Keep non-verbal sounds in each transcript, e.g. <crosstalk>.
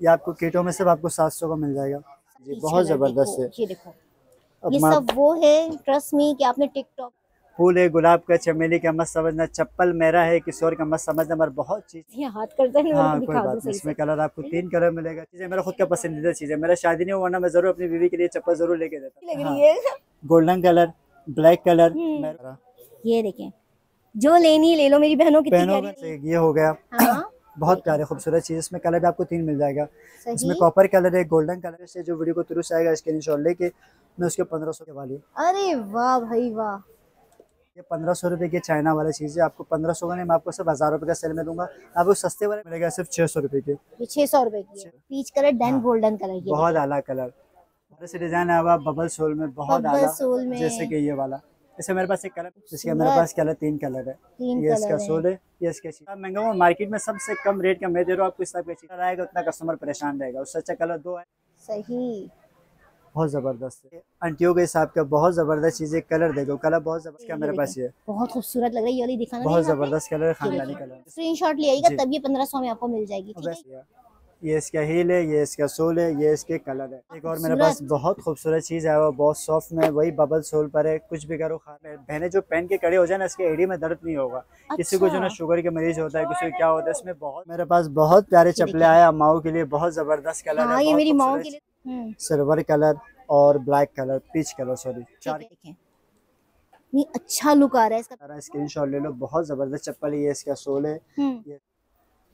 ये आपको किटों में सिर्फ़ आपको सात सौ का मिल जाएगा। जी बहुत ज़बरदस्त है। ये देखो। ये सब वो है ट्रस्ट मी कि आपने टिकटॉक फूल है गुलाब का चमेली का मत समझना चप्पल मेरा है किशोर का मत समझना मगर बहुत चीज़ हाथ करता है हाँ कोई बात नहीं इसमें कलर आपको तीन कलर मिलेगा। चीज़ें मेरा खुद का पसंदीदा चीज़ है। मेरा शादी नहीं हुआ वरना मैं ज़रूर अपनी बीवी के लिए चप्पल ज़रूर लेके देता। लग हाँ, रही है गोल्डन कलर ब्लैक कलर हम्म। ये देखें। जो लेनी ले लो मेरी बहनों प्यारी में ये हो गया। हाँ। बहुत प्यारे खूबसूरत चीज़। इसमें कलर भी आपको तीन मिल जाएगा। इसमें कॉपर कलर है गोल्डन कलर से जो वीडियो को तुरंत आएगा स्क्रीन शॉट लेके मैं उसके पंद्रह सौ के वाली। अरे वाह भाई वाह। ये पंद्रह सौ रुपये की चाइना वाला चीज़ है। आपको पंद्रह सौ का नहीं मैं आपको सिर्फ़ हज़ार रुपये का सेल में दूँगा। आपको सस्ते वाले मिलेगा सिर्फ़ छः सौ रुपये के। छह सौ रुपए की पीच कलर हाँ। गोल्डन कलर बहुत आला कलर से डिज़ाइन आया हुआ बबल सोल में बहुत आला। जैसे कि ये वाला। जैसे मेरे पास एक कलर इसके सुंदर। मेरे पास कलर तीन कलर है। तीन ये इसका कलर सोल है ये इसका महँगा हुआ मार्केट में सबसे कम रेट का मैं दे रहा हूँ आपको इस टाइप का चीज़ आएगा उतना कस्टमर परेशान रहेगा। उससे अच्छा कलर दो है। सही। बहुत ज़बरदस्त है। आंटियों के हिसाब का बहुत ज़बरदस्त चीज़ है। कलर देखो कलर बहुत ज़बरदस्त क्या मेरे पास ये। बहुत खूबसूरत लग रही है ये वाली दिखाना बहुत ज़बरदस्त कलर है खानदानी कलर। स्क्रीनशॉट ले आइएगा जी। तब ये पंद्रह सौ में आपको मिल जाएगी ये इसका हील है ये इसका सोल है ये इसके कलर है। एक और मेरे पास बहुत खूबसूरत चीज़ है वो बहुत सॉफ्ट में वही बबल सोल पर है। कुछ भी करो खा बहने जो पहन के खड़े हो जाए ना इसके एडी में दर्द नहीं होगा। अच्छा। किसी को जो ना अच्छा। शुगर के मरीज़ होता है किसी को क्या होता है इसमें बहुत मेरे पास बहुत प्यारे चप्पले आए माओ के लिए बहुत ज़बरदस्त कलर हाँ है ये मेरी माओ के लिए हम्म। सिल्वर कलर और black colour peach colour sorry चार है, अच्छा लुक आ रहा है इसका। स्क्रीन शॉट ले लो बहुत ज़बरदस्त चप्पल है ये इसका सोल है। हम्म।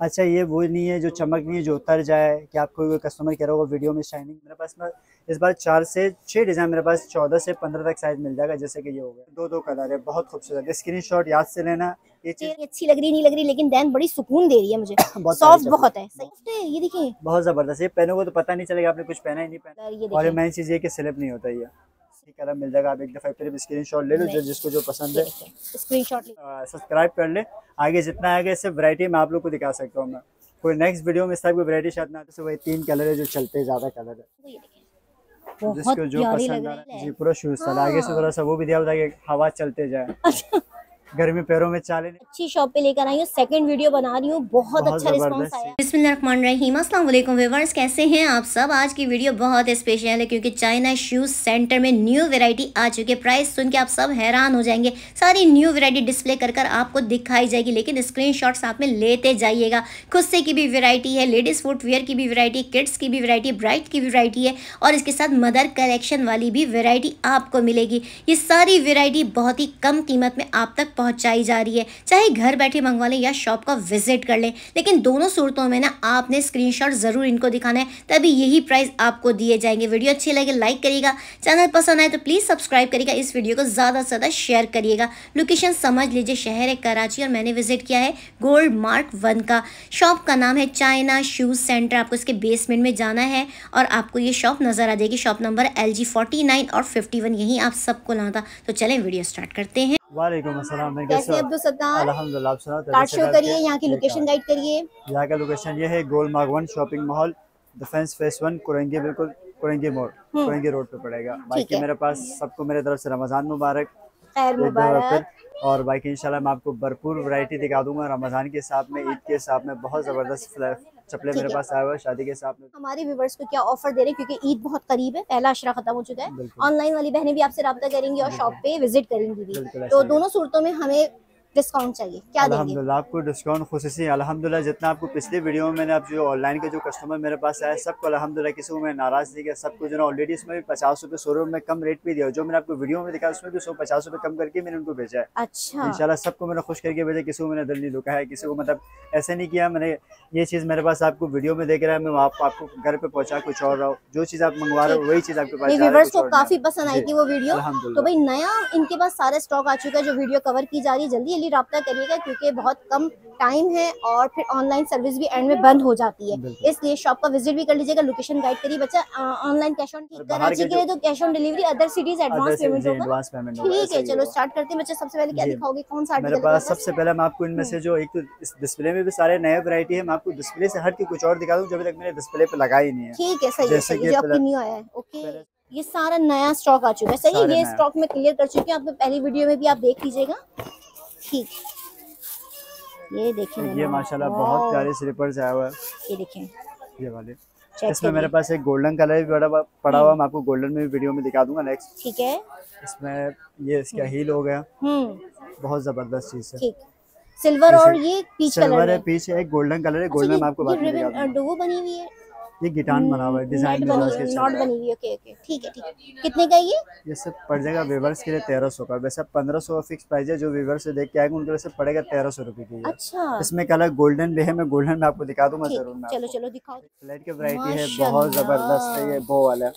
अच्छा ये वो नहीं है जो चमक नहीं है जो उतर जाए कि आपको कोई कस्टमर कह रहा होगा वीडियो में शाइनिंग मेरे पास में इस बार चार से छह डिज़ाइन मेरे पास चौदह से पंद्रह तक साइज़ मिल जाएगा जैसे कि ये हो गया। दो दो कलर है बहुत खूबसूरत स्क्रीन शॉट याद से लेना ये चीज़ अच्छी लग रही नहीं लग रही लेकिन दैन बड़ी सुकून दे रही है मुझे। <coughs> सॉफ्ट बहुत है सॉफ्ट है ये देखिए। बहुत ज़बरदस्त ये पहनोगे तो पता नहीं चलेगा आपने कुछ पहना ही नहीं पहना। और मेन चीज़ ये कि स्लिप नहीं होता ये। कलर मिल जाएगा। आप एक दफ़ा फिर स्क्रीन शॉट ले लो जो जिसको जो पसंद है। स्क्रीन शॉट सब्सक्राइब कर ले। आगे जितना आगे इससे वरायटी मैं आप लोग को दिखा सकता हूँ मैं। कोई नेक्स्ट वीडियो में इस टाइप की वरायटी शायद ना तो वही तीन कलर है जो चलते हैं ज़्यादा कलर है। जिसको जो पसंद आ रहा है। है जी पूरा शूज़ था आगे से थोड़ा सा वो भी दिया हवा चलते जाए। गर्मी पैरों में चाले अच्छी शॉप पे लेकर आई हूँ सेकंड वीडियो बना रही हूँ बहुत बहुत अच्छा रिस्पांस ज़बरदस्त आया। बिस्मिल्लाहिर्रहमानिर्रहीम अस्सलाम वालेकुम व्यूअर्स कैसे हैं आप सब? आज की वीडियो बहुत स्पेशल है क्योंकि चाइना शूज़ सेंटर में न्यू वैरायटी आ चुकी है। प्राइस सुन के आप सब हैरान हो जाएँगे। सारी न्यू वेरायटी डिस्प्ले कर कर आपको दिखाई जाएगी लेकिन स्क्रीनशॉट्स आप में लेते जाइएगा। खुद से की भी वेरायटी है लेडीज़ फुटवेयर की भी वैरायटी किड्स की भी वैरायटी ब्राइट की भी वैरायटी है और इसके साथ मदर कलेक्शन वाली भी वेरायटी आपको मिलेगी। ये सारी वेरायटी बहुत ही कम कीमत में आप तक पहुंचाई जा रही है। चाहे घर बैठे मंगवा लें या शॉप का विज़िट कर लें, लेकिन दोनों सूरतों में ना आपने स्क्रीनशॉट ज़रूर इनको दिखाना है, तभी यही प्राइस आपको दिए जाएँगे। वीडियो अच्छी लगे लाइक करिएगा। चैनल पसंद आए तो प्लीज़ सब्सक्राइब करिएगा। इस वीडियो को ज़्यादा से ज़्यादा शेयर करिएगा। लोकेशन समझ लीजिए, शहर है कराची और मैंने विज़िट किया है गोल्ड मार्क वन का। शॉप का नाम है चाइना शूज़ सेंटर आपको इसके बेसमेंट में जाना है और आपको ये शॉप नज़र आ जाएगी। शॉप नंबर एल जी और फिफ्टी यहीं आप सबको लाना था। तो चलें, वीडियो स्टार्ट करते हैं। वालेकुम अस्सलाम मैं कैसे अब्दुल सत्तार? अल्हम्दुलिल्लाह आप सुनाओ कार्ड शो करिए यहाँ की लोकेशन गाइड करिए। यहाँ का लोकेशन ये है gold mark one shopping mall defence phase one Korangi बिल्कुल कुरंगी मोड़ कुरंगी रोड पे पड़ेगा। बाकी मेरे पास सबको मेरे तरफ़ से रमज़ान मुबारक खैर मुबारक। और बाकी इंशाल्लाह मैं आपको भरपूर वैरायटी दिखा दूँगा रमज़ान के हिसाब में ईद के हिसाब में बहुत ज़बरदस्त चप्पले मेरे पास आया हुआ शादी के साथ में। हमारे व्यूवर्स को क्या ऑफ़र दे रहे हैं? क्योंकि ईद बहुत करीब है पहला अशरा खत्म हो चुका है। ऑनलाइन वाली बहनें भी आपसे रब्ता करेंगी और शॉप पे विज़िट करेंगी भी। तो दोनों सूरतों में हमें डिस्काउंट चाहिए क्या देंगे? अल्हम्दुलिल्लाह आपको डिस्काउंट खुशी अल्हम्दुलिल्लाह जितना आपको पिछले वीडियो में मैंने आप जो ऑनलाइन के जो कस्टमर मेरे पास आए सबको अल्हम्दुलिल्लाह किसी को मैं नाराज़ नहीं किया सबको जो ना ऑलरेडी इसमें भी पचास रुपये सौ रुपये में कम रेट पे दिया। जो मैंने आपको वीडियो में दिखाया उसमें भी सौ पचास रुपये कम करके मैंने उनको भेजा है। अच्छा। इंशाल्लाह सबको मैंने खुश करके भेजा किसी को मैंने दिल नहीं दुखा है किसी को मतलब ऐसे नहीं किया मैंने ये चीज़ मेरे पास आपको वीडियो में देख रहा है मैं आप, आपको घर पे पहुँचा कुछ और रहा। हूँ जो चीज़ आप मंगवा रहे हो वही चीज़ आपके पास है, व्यूवर्स को आ काफ़ी पसंद आई थी वो वीडियो। तो भाई नया इनके पास सारा स्टॉक आ चुका है जो वीडियो कवर की जा रही है जल्दी जल्दी रब्ता करिएगा क्योंकि बहुत कम टाइम है और फिर ऑनलाइन सर्विस भी एंड में बंद हो जाती है। इसलिए शॉप का विज़िट भी कर लीजिएगा लोकेशन गाइड करिए बच्चा। ऑनलाइन कैश ऑन कराची के लिए तो cash on delivery other cities advance payment होगा। ठीक है चलो स्टार्ट करते हैं। बच्चे सबसे पहले क्या। दिखाओगे? कौन सा मेरे पास सबसे पहले मैं आपको इनमें से जो एक तो इस डिस्प्ले में भी सारे नए वैरायटी है मैं आपको डिस्प्ले से हट के कुछ और दिखा दूँ जो अभी तक मैंने डिस्प्ले पे लगा ही नहीं है। ठीक है सही है जो आपके न्यू आया है ओके ये सारा नया स्टॉक आ चुका है। सही ये स्टॉक में क्लियर कर चुकी हूँ। आपको पहली वीडियो में भी आप देख लीजिएगा। ठीक। ये देखिए ये माशाल्लाह बहुत प्यारे स्लीपर्स आया हुआ है ये देखें। ये वाले। इसमें मेरे पास एक गोल्डन कलर भी पड़ा पड़ा हुआ मैं आपको गोल्डन में भी वीडियो में दिखा दूँगा नेक्स्ट ठीक है। इसमें ये इसका हील हो गया। हम्म। बहुत ज़बरदस्त चीज़ है। ठीक। सिल्वर और ये पीच कलर है पीछे एक गोल्डन कलर है। अच्छा, गोल्डन में आपको बाद में दिखा डोगो बनी हुई है? ये गिटान बना हुआ है डिज़ाइन बनी हुई के नॉट बनी हुई ओके ओके ठीक है ठीक है। कितने का ये? ये सब पड़ जाएगा वेवर्स के लिए तेरह सौ का। वैसे पंद्रह सौ फिक्स प्राइस है जो वेवर से देख के आएँगे उनके लिए सिर्फ़ पड़ेगा तेरह सौ रुपए की अच्छा। इसमें कलर गोल्डन भी है मैं गोल्डन में आपको दिखा दूँगा ज़रूर चलो चलो दिखाओ। फ्लैट की वैरायटी है बहुत ज़बरदस्त है ये बो वाला।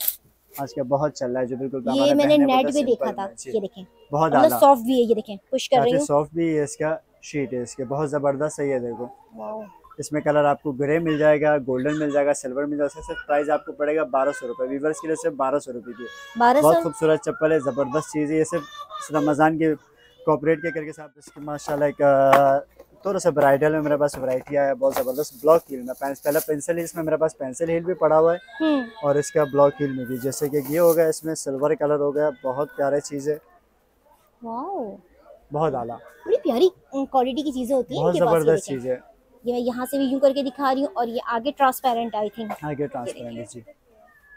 आज का बहुत चल रहा है जो बिल्कुल ये मैंने नेट तो पे देखा था ये देखें। बहुत मतलब सॉफ्ट भी है ये देखें पुश कर रही हूँ सॉफ्ट भी है इसका शीट है इसके। बहुत ज़बरदस्त है ये देखो। वाओ इसमें कलर आपको ग्रे मिल जाएगा गोल्डन मिल जाएगा सिल्वर मिल जाएगा। सिर्फ़ प्राइस आपको पड़ेगा बारह सौ रुपये वीवर्स के लिए सिर्फ़ बारह सौ रुपये की बहुत खूबसूरत चप्पल है ज़बरदस्त चीज़ है। ये सिर्फ़ रमज़ान के कॉपरेट के करके साथ इसकी माशाल्लाह एक थोड़ा सा ब्राइडल में मेरे पास वैरायटी है बहुत ज़बरदस्त ब्लॉक हील में। पेंस पहला पेंसिल इसमें मेरे पास पेंसिल हील भी पड़ा हुआ है। हम्म। और इसका ब्लॉक हील में भी जैसे कि ये हो गया इसमें सिल्वर कलर हो गया बहुत प्यारा चीज़ है। बहुत आला। बड़ी प्यारी क्वालिटी की चीज़ें होती हैं बहुत ज़बरदस्त चीज़ है। ये मैं यहाँ से भी यूँ करके दिखा रही हूँ और ये आगे ट्रांसपेरेंट आई थिंक आगे ट्रांसपेरेंट जी।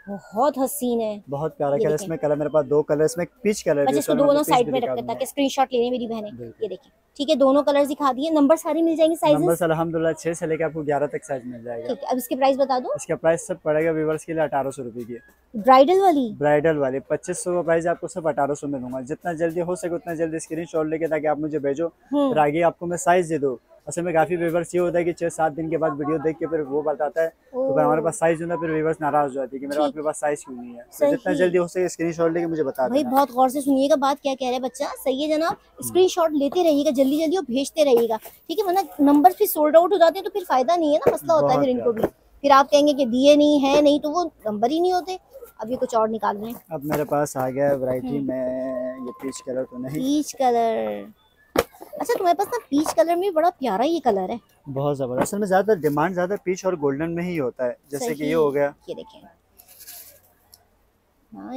बहुत हसीन है। बहुत प्यारा कलर इसमें कलर मेरे पास दो कलर इसमें पीच कलर अच्छा इसको दोनों साइड में रखते ताकि स्क्रीनशॉट लेने मेरी बहनें। ये देखें। ठीक है दोनों कलर्स दिखा दिए नंबर सारे मिल जाएँगे नंबर साइजेस अलहमदुल्ला छः से लेकर आपको ग्यारह तक साइज़ मिल जाएगा। ठीक अब इसके प्राइस बता दो। इसका प्राइस सब पड़ेगा व्यूवर्स के लिए अठारह सौ रुपये की। ब्राइडल वाली? ब्राइडल वाले पच्चीस सौ का प्राइस आपको सिर्फ़ अठारह सौ में दूँगा। जितना जल्दी हो सके उतना जल्दी स्क्रीन शॉट लेके ताकि आप मुझे भेजो। हम्म। फिर आगे आपको मैं साइज़ दे दूँ। असल में काफ़ी व्यूवर्स ये होता है कि छः सात दिन के बाद वीडियो देख के फिर वो बताता है। तो फिर हमारे पास साइज़ होता है फिर व्यूवर्स नाराज़ हो जाती है कि मेरे आपके पास साइज़ क्यों नहीं है? तो जितना जल्दी हो सके स्क्रीन शॉट लेके मुझे बता भाई बहुत गौर से सुनिएगा बात क्या कह रहा है बच्चा। सही है जनाब। स्क्रीनशॉट लेते रहिएगा जल्दी जल्दी और भेजते रहिएगा। ठीक है वरना नंबर फिर सोल्ड आउट हो जाते हैं तो फिर फ़ायदा नहीं है ना मसला होता है फिर इनको भी। फिर आप कहेंगे कि दिए नहीं है नहीं तो वो नंबर ही नहीं होते। अब ये कुछ और निकाल रहे हैं। अब मेरे पास आ गया वैरायटी हम्म। में ये पीच कलर तो नहीं। पीच कलर अच्छा तुम्हारे पास ना पीच कलर में बड़ा प्यारा ये कलर है। बहुत ज़बरदस्त। असल में ज़्यादा डिमांड ज़्यादा पीच और गोल्डन में ही होता है जैसे कि ये हो गया। ये देखें।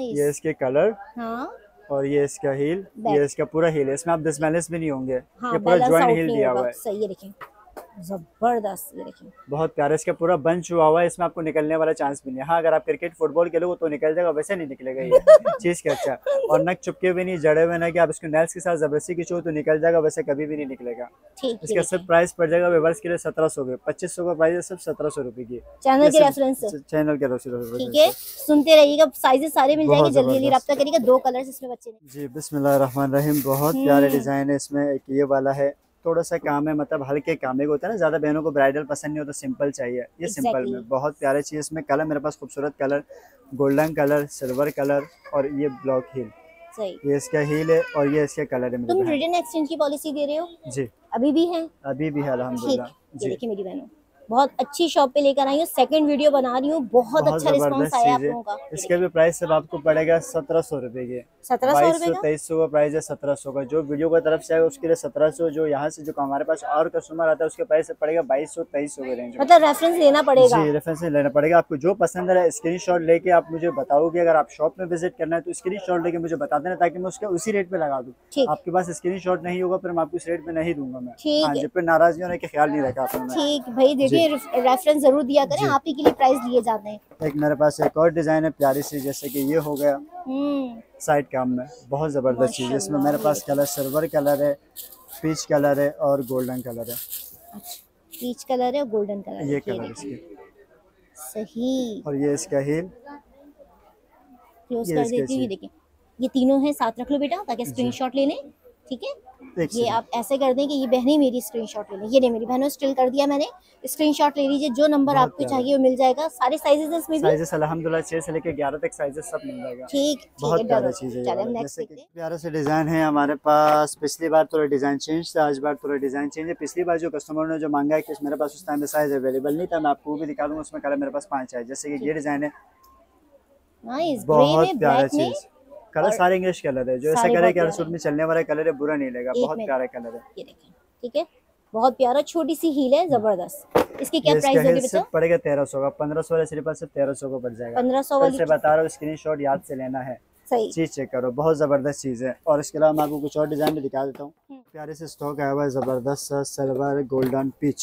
ये इसके कलर हाँ। और ये इसका हील ये इसका पूरा हील है। इसमें आप डिसबैलेंस भी नहीं होंगे। हाँ ये पूरा ज्वाइंट हील दिया हुआ है। सही है देखें। ज़बरदस्त ये देखें बहुत प्यारा इसका पूरा बंच हुआ हुआ है इसमें आपको निकलने वाला चांस भी नहीं है। हाँ अगर आप क्रिकेट फुटबॉल खेलोगे तो निकल जाएगा वैसे नहीं निकलेगा ये। <laughs> चीज़ का अच्छा। और नक चुपके भी नहीं जड़े हुए ना कि आप इसको नेल्स के साथ ज़बरदस्ती खींचो तो निकल जाएगा वैसे कभी भी नहीं निकलेगा। इसका सिर्फ़ प्राइस पड़ जाएगा वेवर्स के लिए सत्रह सौ के पच्चीस सौ का प्राइस है सिर्फ़ सत्रह सौ रुपए की। चैनल के रेफरेंस चैनल के रेफरेंस ठीक है सुनते रहिएगा साइजेस सारे मिल जाएँगे जल्दी जल्दी रब्ता करिएगा दो कलर इसमें बच्चे जी बिस्मिल्लाहिर्रहमानिर्रहीम बहुत प्यारे हम्म। डिज़ाइन है इसमें एक ये वाला है। थोड़ा सा काम है मतलब हल्के काम है होता है ना ज़्यादा बहनों को ब्राइडल पसंद नहीं होता सिंपल चाहिए। ये सिंपल में बहुत प्यारे चीज़ इसमें कलर मेरे पास खूबसूरत colour golden colour silver colour और ये ब्लॉक हील सही। ये इसका हील है और ये इसका कलर है तुम रिटर्न एक्सचेंज की पॉलिसी दे रहे हो? जी। अभी भी है? अभी भी है अलहमदुल्ला। जी। देखिए मेरी बहनों। बहुत अच्छी शॉप पे लेकर आई हूँ सेकंड वीडियो बना रही हूँ बहुत बहुत अच्छा रिस्पांस आया आप लोगों का। इसके भी प्राइस सब आपको पड़ेगा सत्रह सौ रुपए के। सत्रह सौ तेईस सौ का प्राइस है सत्रह सौ का। जो वीडियो की तरफ़ से आएगा उसके लिए सत्रह सौ जो यहाँ से जो हमारे पास और कस्टमर आता है उसके प्राइस पड़ेगा बाईस सौ तेईस सौ के रेंज मतलब रेफरेंस लेना पड़ेगा। जी रेफरेंस लेना पड़ेगा। आपको जो पसंद है स्क्रीन शॉट लेके आप मुझे बताओगे अगर आप शॉप में विज़िट करना है तो स्क्रीन शॉट लेके मुझे बता देना ताकि मैं उसके उसी रेट पे लगा दूँ। आपके पास स्क्रीन नहीं होगा फिर मैं आपको इस रेट पे नहीं दूँगा मैं। हाँ। जी फिर नाराज़ होने के ख्याल नहीं रखा आपने। मैं ठीक भाई देखिए रेफरेंस ज़रूर दिया करें आप ही के लिए प्राइस लिए जाते हैं एक मेरे पास एक और डिज़ाइन है प्यारी सी जैसे कि ये हो गया। हम्म। साइड काम में बहुत ज़बरदस्त चीज़ है। इसमें मेरे पास कलर सिल्वर कलर है पीच कलर है और गोल्डन कलर है। अच्छा पीच कलर है और गोल्डन कलर ये कलर इसके सही। और ये इसका हील क्लोज ये कर देती हूँ ये देखिए। ये तीनों है साथ रख लो बेटा ताकि स्क्रीनशॉट ले लें। ठीक है? ये आप ऐसे कर दें कि ये बहनें मेरी स्क्रीनशॉट ले लें। ये नहीं मेरी बहनों स्टिल कर दिया मैंने। स्क्रीनशॉट ले लीजिए जो नंबर आपको चाहिए वो मिल जाएगा। सारे साइजेस इसमें भी। साइजेस अल्हम्दुलिल्लाह छः से लेकर ग्यारह तक साइजेस सब मिल जाएगा। ठीक बहुत प्यारा चीज़ है जैसे कि प्यारा से डिज़ाइन है हमारे पास। पिछली बार थोड़ा डिज़ाइन चेंज था आज बार थोड़ा डिज़ाइन चेंज है। पिछली बार जो कस्टमर ने जो मांगा है कि मेरे पास उस टाइम पे साइज़ अवेलेबल नहीं था मैं आपको भी दिखा दूँगा। उसमें कलर मेरे पास पाँच है। जैसे कि ये डिज़ाइन है। बहुत में प्यारा चीज़। कलर और सारे इंग्लिश कलर है। जो ऐसा कलर कि सूट में चलने वाला कलर है बुरा नहीं लगेगा। बहुत प्यारा कलर है। ये देखें ठीक है? बहुत प्यारा छोटी सी हील है ज़बरदस्त। इसकी क्या प्राइस होगी सिर्फ़ पड़ेगा तेरह सौ का। पंद्रह सौ वाले सिर्फ़ सिर्फ़ तेरह सौ का पड़ जाएगा। पंद्रह सौ वाली से बता रहा हूँ स्क्रीन शॉट याद से लेना है। सही। चीज़ चेक करो बहुत ज़बरदस्त चीज़ है। और इसके अलावा मैं आपको कुछ और डिज़ाइन भी दिखा देता हूँ। हम्म। प्यारे से स्टॉक आया हुआ है ज़बरदस्त silver golden peach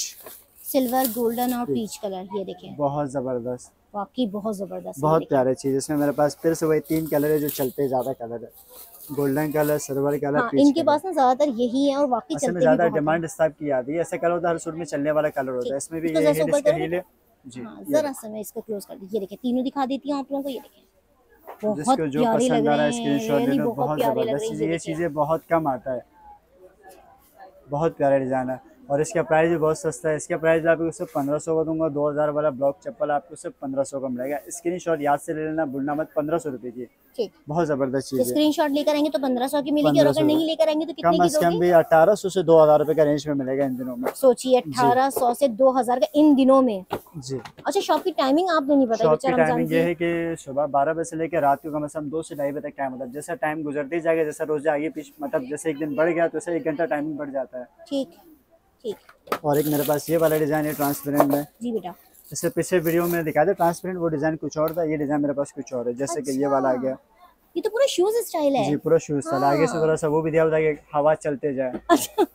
silver golden और। पीच कलर ये देखें। बहुत ज़बरदस्त। वाकई बहुत ज़बरदस्त बहुत। प्यारे चीज़ इसमें मेरे पास फिर से वही तीन कलर है जो चलते ज़्यादा कलर है। गोल्डन कलर सिल्वर कलर हाँ इनके पास ना ज़्यादातर यही है और वाकई चलते ज़्यादा डिमांड इस टाइप की आती है। ऐसा कलर होता है हर सूट में चलने वाला कलर होता है। इसमें भी ये हील इसका है। जी हाँ जरा सा मैं इसको क्लोज कर दी ये देखें तीनों दिखा देती हूँ आप लोगों को ये देखें बहुत जिसको जो प्यारे लग पसंद आ रहा है रहे स्क्रीन हैं शॉट ले लो बहुत ज़बरदस्त। ये चीज़ें बहुत कम आता है। बहुत प्यारा डिज़ाइन है। और इसका प्राइस भी बहुत सस्ता है। इसका प्राइस आपको सिर्फ़ पंद्रह सौ का दूँगा दो हज़ार वाला ब्लॉक चप्पल आपको सिर्फ़ पंद्रह सौ का मिलेगा। स्क्रीन शॉट याद से ले लेना भूलना मत पंद्रह सौ रुपये की। बहुत ज़बरदस्त चीज़ स्क्रीन शॉट लेकर आएँगे तो पंद्रह सौ की मिलेगी और अगर नहीं लेकर आएँगे तो कम की अज कम भी अठारह सौ से दो हज़ार रुपये का रेंज में मिलेगा इन दिनों में। सोचिए अठारह सौ से दो हज़ार का इन दिनों में। जी। अच्छा शॉप की टाइमिंग आपने नहीं बताई शॉप की टाइमिंग ये है। कि सुबह बारह बजे से लेकर रात को कम से कम दो से ढाई बजे तक टाइम होता है। जैसा टाइम गुजरते ही जाएगा जैसा रोज आगे पीछे मतलब जैसे एक दिन बढ़ गया तो एक घंटा टाइमिंग बढ़ जाता है। ठीक। ठीक। और एक मेरे पास ये वाला डिज़ाइन है ट्रांसपेरेंट में। जी बेटा। इससे पिछले वीडियो में दिखा दे ट्रांसपेरेंट वो डिज़ाइन कुछ और था ये डिज़ाइन मेरे पास कुछ और है जैसे कि ये वाला आ गया। ये तो पूरा शूज़ स्टाइल है। जी पूरा शूज़ था आगे से थोड़ा सा वो भी दिया हुआ था कि हवा चलते जाए। अच्छा।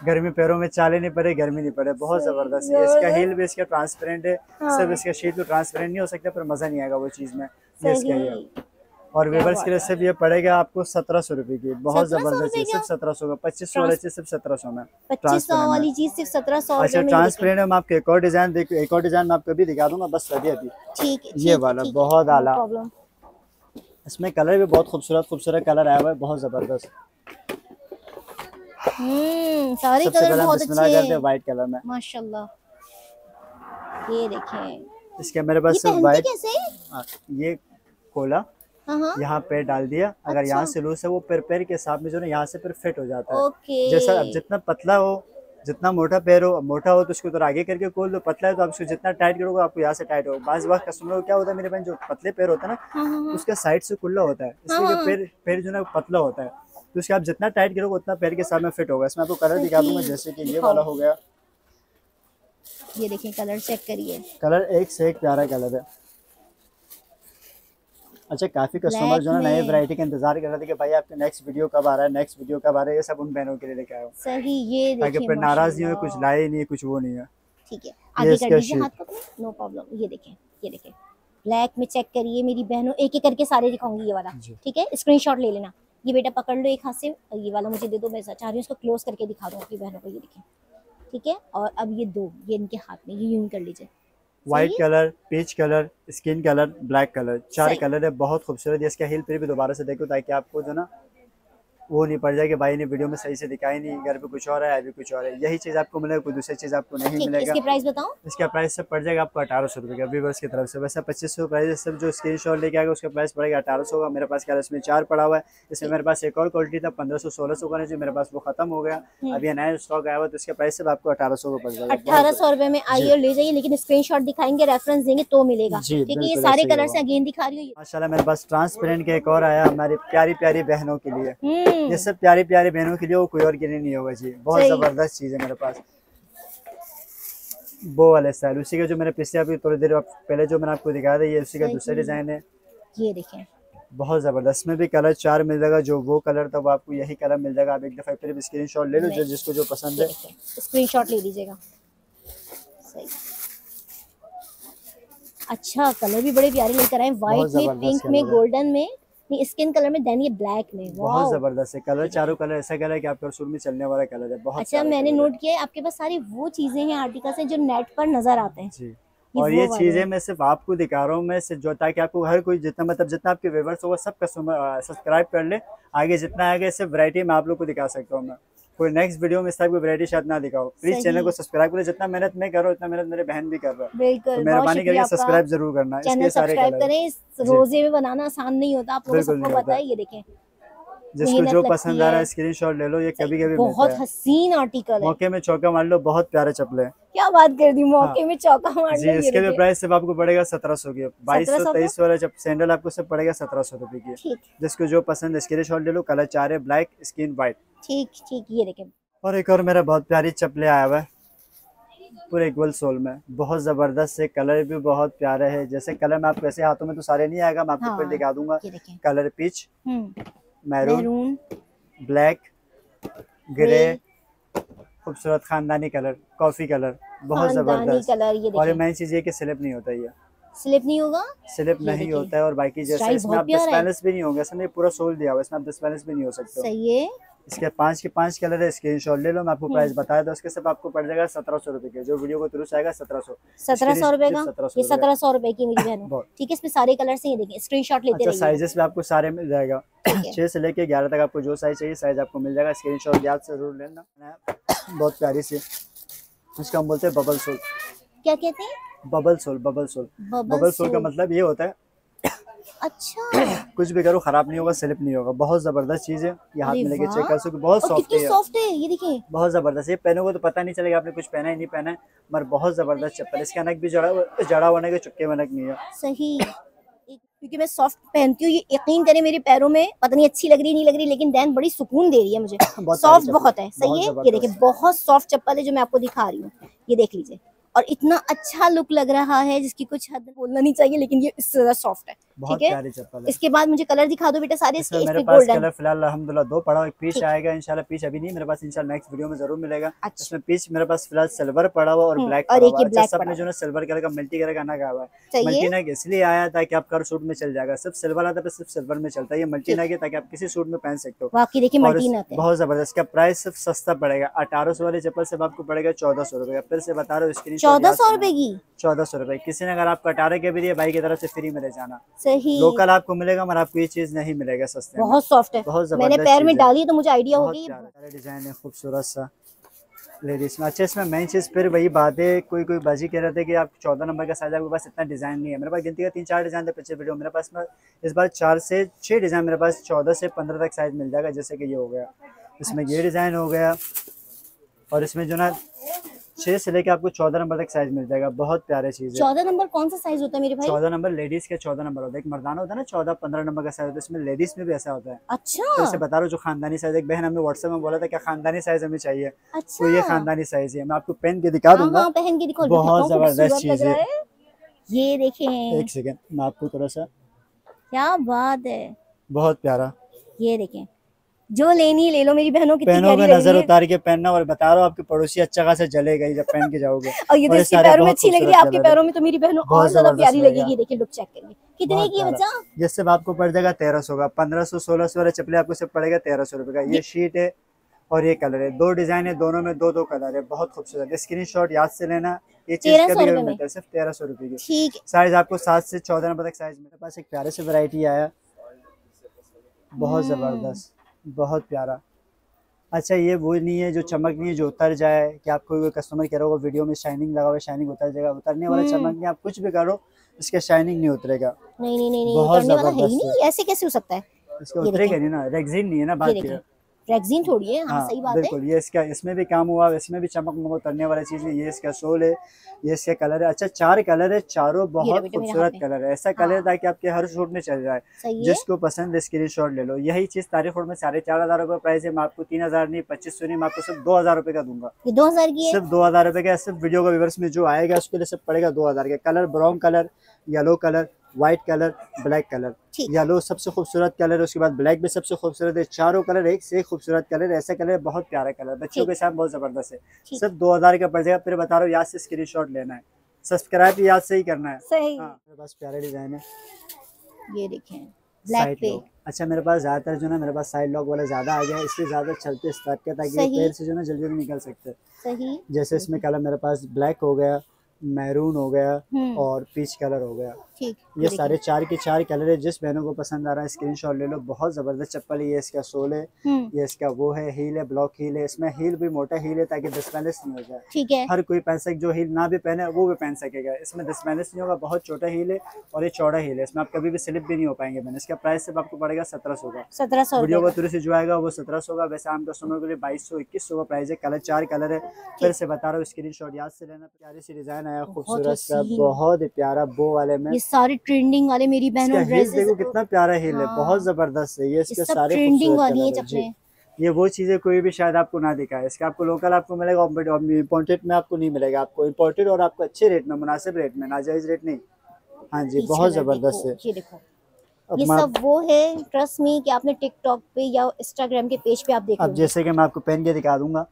गर्मी पैरों में चाले नहीं पड़े गर्मी नहीं पड़े बहुत ज़बरदस्त है। इसका हील भी इसका ट्रांसपेरेंट है हाँ। सिर्फ़ इसका शीट तो ट्रांसपेरेंट नहीं हो सकता पर मज़ा नहीं आएगा वो चीज़ में। इसका ही है और वेवर्स के लिए सिर्फ़ ये पड़ेगा आपको सत्रह सौ रुपए की बहुत ज़बरदस्त है सिर्फ़ सत्रह सौ का पच्चीस सौ वाला चीज़ सिर्फ़ सत्रह सौ में। पच्चीस सौ वाली में। चीज़ सिर्फ़ सत्रह सौ अच्छा ट्रांसपेरेंट में आपको एक और डिज़ाइन एक और डिज़ाइन मैं आपको अभी दिखा दूँगा बस अभी अभी। ठीक ये वाला बहुत आला। इसमें कलर भी बहुत खूबसूरत खूबसूरत कलर आया हुआ है बहुत ज़बरदस्त। हम्म सारे कलर बहुत अच्छे हैं। व्हाइट कलर में। माशाल्लाह। ये देखें। इसके मेरे पास व्हाइट? हाँ, ये खोला हाँ यहाँ पैर डाल दिया। अगर अच्छा। यहाँ से लूज है वो पैर पैर के हिसाब में जो है यहाँ से पैर फिट हो जाता है। जैसा अब जितना पतला हो जितना मोटा पैर हो मोटा हो तो उसको तो आगे करके खोल दो पतला है तो आप उसको जितना टाइट करोगे आपको यहाँ से टाइट हो बाज बार कस्टमर को क्या होता है मेरे बहन जो पतले पैर होता है ना हाँ हाँ हाँ। उसका साइड से खुला होता है। इसलिए पैर पैर जो है पतला होता है। तो उसके आप जितना टाइट करोगे उतना पैर के में फिट होगा। इसमें आपको कलर दिखा दूँगा जैसे कि ये वाला हो गया। ये देखें कलर चेक करिए। कलर एक से एक प्यारा कलर है। अच्छा काफ़ी कस्टमर जो है नए वैरायटी का इंतज़ार कर रहे थे कि भाई आपका नेक्स्ट वीडियो कब आ रहा है नेक्स्ट वीडियो कब आ रहा है ये सब उन बहनों के लिए लेके आया हूँ। सही ये ताकि देखिए फिर नाराज़ नहीं हो कुछ लाए नहीं है कुछ वो नहीं है। ठीक है आगे कर दीजिए हाथ को नो प्रॉब्लम ये देखें ये देखें। ब्लैक में चेक करिए मेरी बहनों एक एक करके सारे दिखाऊँगी ये वाला। ठीक है स्क्रीनशॉट ले लेना। ये बेटा पकड़ लो एक हाथ से और ये वाला मुझे दे दो मैं चाह रही हूँ इसको क्लोज करके दिखा दूँ अपनी बहनों को ये देखें। ठीक है और अब ये दो ये इनके हाथ में ये यूँ कर लीजिए। White colour peach colour skin colour black colour चार कलर है बहुत खूबसूरत। है इसका हिल फिर भी दोबारा से देखो ताकि आपको जो ना वो नहीं पड़ जाए कि भाई ने वीडियो में सही से दिखाई नहीं घर पे कुछ और है अभी कुछ और है। यही चीज़ आपको मिलेगा कोई दूसरी चीज़ आपको नहीं मिलेगा। इसके प्राइस इसका प्राइस सब पड़ जाएगा आपको अठारह सौ रुपये का व्यूवर्स की तरफ़ से। वैसे पच्चीस सौ प्राइस सब जो स्क्रीन शॉट लेके आएगा उसका प्राइस पड़ेगा अठारह सौ का। मेरे पास क्या इसमें चार पड़ा हुआ है। इसमें मेरे पास एक और क्वालिटी था पंद्रह सौ सोलह सौ का नहीं जो मेरे पास वो खत्म हो गया। अभी नया स्टॉक आया हुआ तो इसका प्राइस सब आपको अठारह सौ का पड़ जाएगा। अठारह सौ रुपए में आइए और ले जाइए लेकिन स्क्रीनशॉट दिखाएँगे रेफरेंस देंगे तो मिलेगा। है ये सारे कलर से अगेन दिखा रही हूँ माशाल्लाह मेरे पास ट्रांसपेरेंट के एक और आया हमारी प्यारी प्यारी बहनों के लिए। हम्म। <laughs> ये सब प्यारी प्यारी बहनों के लिए वो कोई और के लिए नहीं होगा जी। बहुत ज़बरदस्त चीज़ है मेरे पास। वो वाले स्टाइल उसी का जो मैंने पिछले अभी थोड़ी देर पहले जो मैंने आपको दिखाया था ये उसी का दूसरा डिज़ाइन है। ये देखें। बहुत ज़बरदस्त। में भी कलर चार मिल जाएगा जो वो कलर था वो आपको यही कलर मिल जाएगा। आप एक दफ़ा फिर स्क्रीन शॉट ले लो जो जिसको जो पसंद है। स्क्रीन शॉट ले लीजिएगा। अच्छा कलर भी बड़े प्यारे लेकर आए व्हाइट में पिंक में गोल्डन में। नहीं स्किन कलर में देन ये ब्लैक में बहुत ज़बरदस्त है। कलर चारों कलर ऐसा कलर है कि आपका सूट में चलने वाला कलर है। बहुत अच्छा मैंने नोट किया है आपके पास सारी वो चीज़ें हैं आर्टिकल्स हैं जो नेट पर नज़र आते हैं। जी। और ये चीज़ें मैं सिर्फ़ आपको दिखा रहा हूँ मैं सिर्फ़ जो ताकि आपको हर कोई जितना मतलब जितना आपके व्यूवर्स होगा सब कस्टमर सब्सक्राइब कर ले। आगे जितना आगे सिर्फ़ वैरायटी मैं आप लोग को दिखा सकता हूँ मैं। कोई नेक्स्ट वीडियो में इस टाइप की वैरायटी शायद ना दिखाओ। प्लीज़ चैनल को सब्सक्राइब करो। जितना मेहनत मैं कर रहा हूँ उतना मेहनत मेरे बहन भी कर रहा है। बिल्कुल तो मेहरबानी करके सब्सक्राइब ज़रूर करना चैनल सब्सक्राइब करें रोज़े में बनाना आसान नहीं होता आप लोगों को पता है ये देखें। जिसको जो पसंद आ रहा है। है। स्क्रीनशॉट ले लो ये कभी कभी बहुत हसीन आर्टिकल है। मौके में चौका मार लो बहुत प्यारे चप्पल। है क्या बात कर दी मौके में चौका मार जी इसके भी प्राइस सिर्फ़ आपको पड़ेगा सत्रह सौ की बाईस 1700 सौ तेईस वाला जब सैंडल आपको सिर्फ़ पड़ेगा सत्रह सौ रुपए की जिसको जो पसंद है स्क्रीन ले लो कलर चार है ब्लैक स्किन व्हाइट ठीक ठीक ये देखें। और एक और मेरा बहुत प्यारी चप्पलें आया हुआ है पूरे इक्वल सोल में। बहुत ज़बरदस्त है कलर भी बहुत प्यारे है। जैसे कलर में आपको ऐसे हाथों में तो सारे नहीं आएगा मैं आपको हाँ, दिखा दूँगा। Colour peach maroon black grey खूबसूरत खानदानी कलर कॉफ़ी कलर बहुत ज़बरदस्त। कलर ये और मेन चीज़ ये कि स्लिप नहीं होता ये। स्लिप नहीं होगा? स्लिप नहीं होता है और बाकी जैसे इसमें आप डिसबैलेंस भी नहीं होगा इसमें पूरा सोल दिया हुआ इसमें आप डिस्पैलेंस भी नहीं हो सकते। सही है। इसके पाँच के पाँच कलर है स्क्रीन शॉट ले लो मैं आपको। प्राइस बताया था उसके सब आपको पड़ जाएगा सत्रह सौ रुपए के। जो वीडियो को थ्रू आएगा सत्रह सौ। सत्रह सौ रुपए का? सत्रह सौ ये सत्रह सौ रुपए की मेरी बहनों ठीक है इसमें सारे कलर से ये देखिए स्क्रीनशॉट लेते अच्छा साइजेस भी आपको सारे मिल जाएगा। छह से लेके ग्यारह तक आपको जो साइज़ चाहिए साइज़ आपको मिल जाएगा। स्क्रीन शॉट याद ज़रूर लेना। बहुत प्यारी सी। इसका हम बोलते हैं बबल सोल क्या कहते हैं? Bubble sole bubble sole bubble sole का मतलब ये होता है अच्छा। <clears throat> कुछ भी करो खराब नहीं होगा स्लिप नहीं होगा। बहुत ज़बरदस्त चीज़ है। ये हाथ में लेके चेक कर सकते बहुत सॉफ्ट है। सॉफ्ट है ये देखिए। बहुत ज़बरदस्त ये पहनोगे तो पता नहीं चलेगा आपने कुछ पहना ही नहीं पहना है मगर बहुत ज़बरदस्त चप्पल। इसका नक भी जड़ा जड़ा होने के चुटके में नक नहीं है। सही। क्योंकि मैं सॉफ्ट पहनती हूँ ये यकीन करें मेरे पैरों में पता नहीं अच्छी लग रही नहीं लग रही लेकिन दैन बड़ी सुकून दे रही है मुझे। <clears throat> सॉफ्ट बहुत है। सही है? ये देखिए बहुत सॉफ्ट चप्पल है जो मैं आपको दिखा रही हूँ। ये देख लीजिए। और इतना अच्छा लुक लग रहा है जिसकी कुछ हद बोलना नहीं चाहिए लेकिन ये इससे ज़्यादा सॉफ्ट है। ठीक है? इसके बाद मुझे कलर दिखा दो बेटा सारे इसके मेरे पास कलर फ़िलहाल अलहमदुल्ला दो पड़ा एक ठीक। आएगा इंशाल्लाह पीच अभी नहीं मेरे पास इंशाल्लाह नेक्स्ट वीडियो में ज़रूर मिलेगा। अच्छा। इसमें पीच मेरे पास फ़िलहाल सिल्वर पड़ा हुआ और हम्म, ब्लैक और एक। अच्छा सब में जो है सिल्वर कलर का मल्टी कलर का नग हुआ है। मल्टी नग इसलिए आया ताकि आप कर सूट में चल जाएगा। सिर्फ़ सिल्वर आता है सिर्फ़ सिल्वर में चलता है। ये मल्टी। नग है ताकि आप किसी सूट में पहन सकते हो। वाकई देखिए मल्टी है। बहुत ज़बरदस्त। इसका प्राइस सिर्फ़ सस्ता पड़ेगा। अठारह सौ वाले चप्पल सिर्फ़ आपको पड़ेगा चौदह सौ रुपए फिर से बता रहा हूँ स्क्रीन चौदह सौ रुपए की। चौदह सौ रुपए। किसी ने अगर आपको अठारह के भी दिए भाई की तरफ़ से फ्री में ले जाना सही। लोकल आपको मिलेगा मगर आपको ये चीज़ नहीं मिलेगा सस्ते बहुत सॉफ्ट है। बहुत मैंने पैर में डाली तो मुझे आइडिया हो गई। डिज़ाइन है खूबसूरत सा। लेडीज़ में अच्छा इसमें मेन चीज़ फिर वही बात है कोई कोई बाजी कह रहे थे कि आप चौदह नंबर का साइज़ आपके पास इतना डिज़ाइन नहीं है। मेरे पास गिनती का तीन चार डिज़ाइन थे पिछले वीडियो मेरे पास में इस बार चार से छह डिज़ाइन मेरे पास चौदह से पंद्रह तक साइज़ मिल जाएगा जैसे कि ये हो गया। इसमें ये डिज़ाइन हो गया और इसमें जो ना छह से लेके आपको चौदह नंबर तक साइज़ मिल जाएगा। बहुत प्यारे चीज़ है। चौदह नंबर कौन सा साइज़ होता है मेरे भाई? चौदह नंबर लेडीज़ के चौदह नंबर होता है। एक मर्दाना होता है ना चौदह पंद्रह नंबर का साइज़ होता है। इसमें लेडीज़ में भी ऐसा होता है। अच्छा। जैसे बता रहा जो खानदानी साइज़ एक बहन हमें व्हाट्सएप में बोला था क्या खानदानी साइज़ हमें चाहिए? अच्छा। तो ये खानदानी साइज़ है मैं आपको पेन के दिखा हाँ दूँगा। हाँ पहन के दिखाओ। बहुत ज़बरदस्त चीज़। है। ये देखें। एक सेकेंड मैं आपको थोड़ा सा क्या बात है। बहुत प्यारा। ये देखें। जो लेनी ले लो मेरी बहनों की बहनों में नज़र उतार के पहनना और बता रहा हूँ आपके पड़ोसी अच्छा खासा जलेगा ही जब पहन के जाओगे। <laughs> और ये तो इसके सारे पैरों में अच्छी लग रही है आपके पैरों में तो मेरी बहनों और ज़्यादा प्यारी लगेगी देखिए लुक चेक करिए कितने की है बच्चा? ये सब आपको पड़ जाएगा तेरह सौ का पंद्रह सौ सोलह सौ वाला चपले आपको सब पड़ेगा तेरह सौ रुपए का। ये शीट है और ये कलर है। दो डिज़ाइन है दोनों में दो दो कलर है। बहुत खूबसूरत। स्क्रीन शॉट याद से लेना। ये चीज़ 1300 कभी कभी मिलता है सिर्फ़ तेरह सौ रुपए की। साइज़ आपको सात से चौदह नंबर तक साइज़ मेरे पास एक प्यारे से वैरायटी आया। बहुत हम्म। ज़बरदस्त। बहुत प्यारा। अच्छा ये वो नहीं है जो चमक नहीं है जो उतर जाए कि आपको कोई कस्टमर कह रहा होगा वीडियो में शाइनिंग लगा हुआ शाइनिंग उतर जाएगा उतरने वाला हम्म। चमक नहीं आप कुछ भी करो इसका शाइनिंग नहीं उतरेगा। नहीं नहीं नहीं नहीं बहुत ज़बरदस्त ऐसे कैसे हो सकता है? इसका उतरेगा नहीं ना रेगजीन नहीं है ना बात रेक्सिन थोड़ी है हाँ सही बात है। बिल्कुल ये इसका इसमें भी काम हुआ इसमें भी चमक मक उतरने वाला चीज़ है ये इसका सोल है ये इसका कलर है। अच्छा चार कलर है चारों बहुत खूबसूरत कलर है ऐसा कलर है। हाँ। ताकि आपके हर सूट में चल जाए। है। जिसको पसंद है स्क्रीन शॉट ले लो। यही चीज़ तारीफ़ में साढ़े चार हज़ार रुपये प्राइस है मैं आपको तीन हज़ार नहीं पच्चीस सौ नहीं मैं आपको सिर्फ़ दो हज़ार रुपये का दूँगा। दो हज़ार की सिर्फ़ दो हज़ार रुपये का सिर्फ़ वीडियो का व्यूवर्स में जो आएगा उसके लिए सिर्फ़ पड़ेगा दो हज़ार का। Colour brown colour yellow colour white colour black colour yellow सबसे खूबसूरत कलर है उसके बाद ब्लैक भी सबसे खूबसूरत है। चारों कलर एक से एक खूबसूरत कलर ऐसा कलर बहुत प्यारा कलर बच्चों के साथ बहुत ज़बरदस्त है। सिर्फ़ दो हज़ार का पड़ जाएगा फिर बता रहा हूँ याद से स्क्रीन लेना है। सब्सक्राइब याद से ही करना है। सही। हाँ मेरे पास प्यारा डिज़ाइन है। ये देखें ब्लैक पे। अच्छा मेरे पास ज़्यादातर जो ना मेरे पास साइड लॉक वाला ज़्यादा आ गया है इसलिए ज़्यादा चलते इस टाइप के ताकि पैर से जो ना जल्दी जल्दी निकल सकते हैं। सही। जैसे इसमें कलर मेरे पास ब्लैक हो गया। मैरून हो गया हम्म। और पीच कलर हो गया। ठीक ये सारे चार के चार कलर है जिस बहनों को पसंद आ रहा है स्क्रीनशॉट ले लो। बहुत ज़बरदस्त चप्पल है ये इसका सोल है हम्म। ये इसका वो है हील है ब्लॉक हील है। इसमें हील भी मोटा हील है ताकि डिसबैलेंस नहीं हो जाए। ठीक है। हर कोई पहन सके जो हील ना भी पहने वो भी पहन सकेगा। इसमें डिसबैलेंस नहीं होगा बहुत छोटा हील है और ये चौड़ा हील है। इसमें आप कभी भी स्लिप भी नहीं हो पाएँगे मैंने इसका प्राइस सिर्फ़ आपको पड़ेगा सत्रह सौ का। सत्रह सौ वीडियो को। तुरंत से जो आएगा वो सत्रह सौ का। वैसे आम कस्टमर के लिए बाईस सौ इक्कीस सौ का प्राइस है। कलर चार कलर है। फिर से बता रहा हूँ स्क्रीन शॉट याद से लेना। प्यारी सी डिज़ाइन आया बहुत खूबसूरत सा बहुत ही प्यारा बो वाले में। ये सारे ट्रेंडिंग वाले मेरी बहनों हील ड्रेसेस देखो कितना प्यारा हील है हाँ। बहुत ज़बरदस्त है ये इसके सारे ट्रेंडिंग वाली है है। चप्पलें। ये वो चीज़ें कोई भी शायद आपको ना दिखाए इसका आपको लोकल आपको मिलेगा इम्पोर्टेड में आपको नहीं मिलेगा आपको इम्पोर्टेड और आपको अच्छे रेट में मुनासिब रेट में नाजायज रेट नहीं। हाँ जी बहुत ज़बरदस्त है। ये देखो। ये सब वो है ट्रस्ट मी कि आपने टिकटॉक पे या इंस्टाग्राम के पेज पे आप देख अब जैसे कि मैं आपको पहन के दिखा दूँगा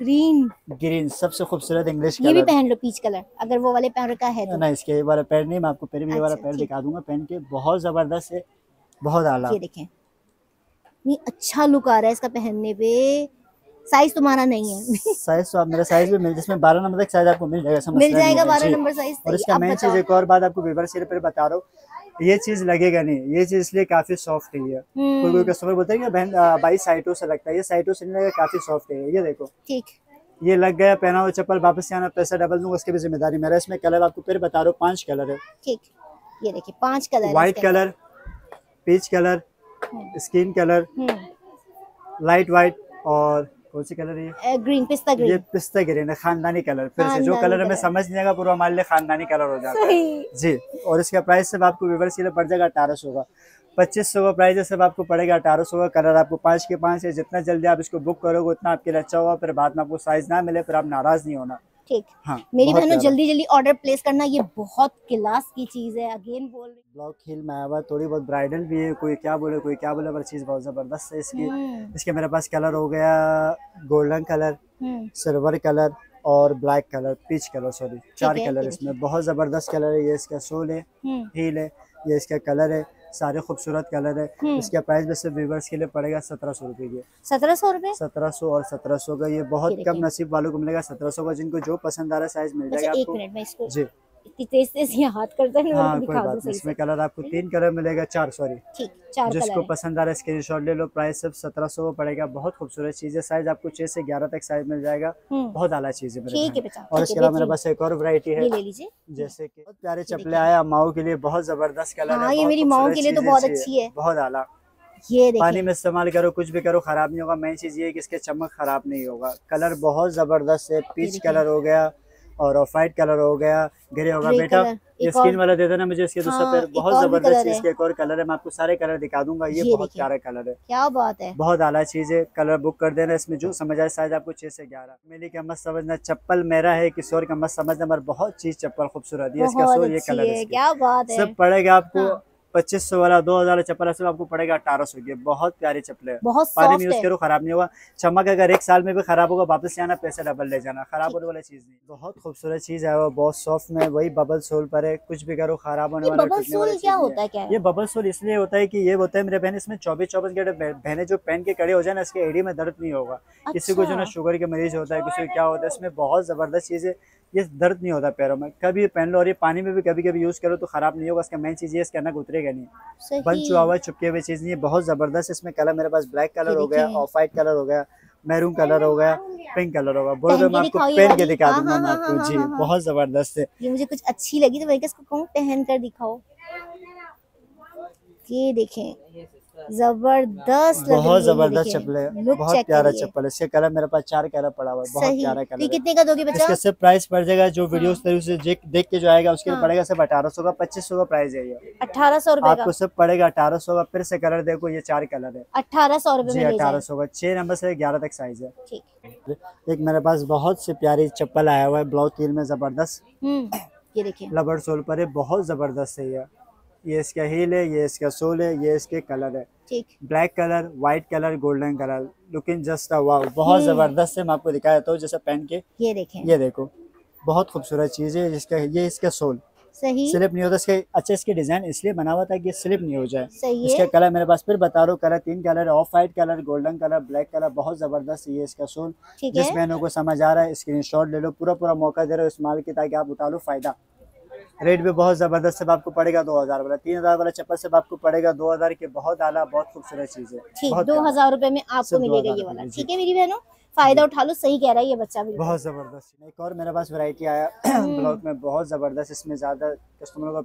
ग्रीन ग्रीन सबसे खूबसूरत इंग्लिश ये भी पहन लो पीच कलर अगर वो वाले पहन रखा है तो। ना इसके वाला पैर नहीं मैं आपको फिर भी ये वाला अच्छा, पैर दिखा दूँगा पहन के। बहुत ज़बरदस्त है बहुत आला। ये देखें। नहीं अच्छा लुक आ रहा है इसका पहनने पे। साइज़ तुम्हारा नहीं है। साइज़ तो आप मेरा साइज़ भी मिल जिसमें बारह नंबर तक साइज़ आपको मिल जाएगा मिल जाएगा बारह नंबर साइज़ और इसका मेन चीज़ एक और बात आपको वीवर पर बता रहा हूँ। ये चीज़ लगेगा नहीं। ये चीज़ इसलिए काफ़ी सॉफ्ट है ये। कोई कोई कस्टमर बोलते हैं कि बहन भाई साइटों से लगता है। ये साइटों से नहीं लगेगा काफ़ी सॉफ्ट है। ये देखो। ठीक। ये लग गया पहना हुआ चप्पल वापस से आना पैसा डबल दूँगा उसकी भी ज़िम्मेदारी मेरा। इसमें कलर आपको फिर बता रहा हूँ पाँच कलर है। ठीक। ये देखिए पाँच colour white colour peach colour skin colour light white और कौन सी कलर है ये? ग्रीन पिस्ता ग्रीन ये पिस्ता ग्रीन है खानदानी कलर फिर से जो कलर हमें समझ नहीं आएगा पूरा हमारे लिए खानदानी कलर हो जाता है। जी और इसका प्राइस सब आपको विवर सीले पड़ जाएगा अठारह सौ का। पच्चीस सौ का प्राइस सब आपको पड़ेगा अठारह सौ का कलर आपको पाँच के पाँच है जितना जल्दी आप इसको बुक करोगे उतना आपके लिए अच्छा होगा फिर बाद में आपको साइज़ ना मिले फिर आप नाराज़ नहीं होना। ठीक। हाँ मेरी बहनों जल्दी जल्दी ऑर्डर प्लेस करना ये बहुत क्लास की चीज़ है। अगेन बोल रही ब्लॉक हिल में आया थोड़ी बहुत ब्राइडल भी है कोई क्या बोले कोई क्या बोले पर चीज़ बहुत ज़बरदस्त है इसकी। इसके मेरे पास कलर हो गया golden colour hmm, silver colour और black colour peach colour sorry चार कलर इसमें। बहुत ज़बरदस्त कलर है ये इसका सोल है हम्म, हील है ये इसका कलर है। सारे खूबसूरत कलर है। हम्म। इसका प्राइस वैसे व्यूवर्स के लिए पड़ेगा सत्रह सौ रुपये की सत्रह सौ रुपये सत्रह सौ और सत्रह सौ का ये बहुत कम नसीब वालों को मिलेगा। सत्रह सौ का जिनको जो पसंद आ रहा है साइज़ मिल अच्छा जाएगा आपको। जी। इतनी तेज तेज ये हाथ करता है हाँ कोई दिखा बात दूँ नहीं इसमें कलर आपको तीन कलर मिलेगा चार सॉरी ठीक चार जिसको पसंद आ रहा है स्क्रीन शॉट ले लो प्राइस सिर्फ़ सत्रह सौ पड़ेगा बहुत खूबसूरत चीज़ है साइज़ आपको छह से ग्यारह तक साइज़ मिल जाएगा हम्म, बहुत आला चीज़ है और इसके अलावा मेरे पास एक और वैरायटी है जैसे की बहुत प्यारे चप्पलें आया माओ के लिए बहुत ज़बरदस्त कलर हाँ, है ये मेरी माओं के लिए तो बहुत अच्छी है। बहुत आला। ये पानी में इस्तेमाल करो कुछ भी करो खराब नहीं होगा मेन चीज़ ये है कि इसके चमक खराब नहीं होगा कलर बहुत ज़बरदस्त है पीच कलर हो गया और ऑफ़ वाइट कलर हो गया ग्रे होगा बेटा ये स्किन वाला दे देना मुझे इसके दूसरा हाँ, पैर बहुत ज़बरदस्त चीज़ है। है। इसके एक और कलर है मैं आपको सारे कलर दिखा दूँगा ये ये बहुत प्यारा कलर है। क्या बात है। बहुत आला चीज़ है कलर बुक कर देना इसमें जो समझ आए शायद आपको छह से ग्यारह। मेरी का मत समझना चप्पल मेरा है किशोर का मत समझना मगर बहुत चीज़ चप्पल खूबसूरत है इसका ये कलर है है क्या बात है। सब पड़ेगा आपको हाँ। पच्चीस सौ वाला दो हज़ार चप्पल सिर्फ़ आपको पड़ेगा अठारह सौ की। बहुत प्यारी चप्पल है। बहुत पानी में यूज़ करो खराब नहीं होगा। चमक अगर एक साल में भी खराब होगा वापस से आना पैसे डबल ले जाना। खराब होने वाली चीज़ नहीं। बहुत खूबसूरत चीज़ है वो बहुत सॉफ्ट में वही बबल सोल पर है। कुछ भी करो खराब होने वाला है ये बबल सोल इसलिए होता है की ये होता है मेरे बहन इसमें चौबीस चौबीस घंटे बहने जो पहन के खड़े हो जाए ना इसके एड़ी में दर्द नहीं होगा। किसी को जो ना अच्छा। शुगर के मरीज़ होता है किसी को क्या होता है इसमें बहुत ज़बरदस्त चीज़ है। ये दर्द नहीं होता पैरों में। कभी पहन लो और ये पानी में भी कभी कभी यूज़ करो तो खराब नहीं होगा इसका मेन चीज़ ये है, इसका नक उतरेगा नहीं। बन चुका हुआ चुपके हुए चीज़ नहीं है बहुत ज़बरदस्त इसमें कलर मेरे पास ब्लैक कलर हो गया ऑफ़ वाइट कलर हो गया मैरून कलर हो गया पिंक कलर होगा। बोलो तो मैं आपको पहन के दिखा दूँगा हाँ, मैं हाँ, आपको हाँ, जी। बहुत ज़बरदस्त है। ये मुझे कुछ अच्छी लगी तो मैं इसको कहूँ पहन कर दिखाओ। ये देखें। ज़बरदस्त बहुत ज़बरदस्त चप्पल है। बहुत प्यारा चप्पल है। इसके कलर मेरे पास चार कलर पड़ा हुआ है। बहुत प्यारा कलर है। कितने का दोगे बच्चा? इसका सिर्फ़ प्राइस पड़ जाएगा। जो वीडियो हाँ। से देख देख के जो आएगा उसके लिए हाँ। पड़ेगा सिर्फ़ अठारह सौ का पच्चीस सौ का प्राइस है ये। अठारह सौ रुपए आपको सिर्फ़ पड़ेगा अठारह सौ का। फिर से कलर देखो ये चार कलर है। अठारह सौ रुपए जी अठारह सौ का। छह नंबर से ग्यारह तक साइज़ है। एक मेरे पास बहुत सी प्यारी चप्पल आया हुआ है। ब्लाउज कील में ज़बरदस्त। हम्म। ये देखिए। लबर सोल पर है। बहुत ज़बरदस्त है ये। ये इसका हील है ये इसका सोल है ये इसके कलर है। ठीक। Black colour white colour golden colour looking just wow बहुत हम्म। ज़बरदस्त है मैं आपको दिखा देता हूँ जैसे पहन के। ये देखें। ये देखो बहुत खूबसूरत चीज़ है जिसका ये इसका सोल। सही। स्लिप नहीं होता इसके अच्छा इसके डिज़ाइन इसलिए बना हुआ था कि स्लिप नहीं हो जाए। सही इसके कलर मेरे पास फिर बता रहा हूँ कलर तीन colour off white colour golden colour black colour बहुत ज़बरदस्त है ये इसका सोल। जिस बहनों को समझ आ रहा है स्क्रीनशॉट ले लो पूरा पूरा मौका दे रहे हो इस माल की ताकि आप उठा लो फ़ायदा। रेट भी बहुत ज़बरदस्त सब आपको पड़ेगा दो हज़ार वाला तीन हज़ार वाला चप्पल सब आपको पड़ेगा दो हज़ार के बहुत आला बहुत खूबसूरत चीज़ है। ठीक दो हज़ार रूपए में आपको मिलेगा ये वाला। ठीक है मेरी बहनों? फ़ायदा उठा लो सही कह रहा है ये बच्चा भी बहुत ज़बरदस्त। एक और मेरे पास वैरायटी आया <clears throat> हम्म। ब्लॉक में बहुत ज़बरदस्त इसमें ज़्यादा कस्टमरों का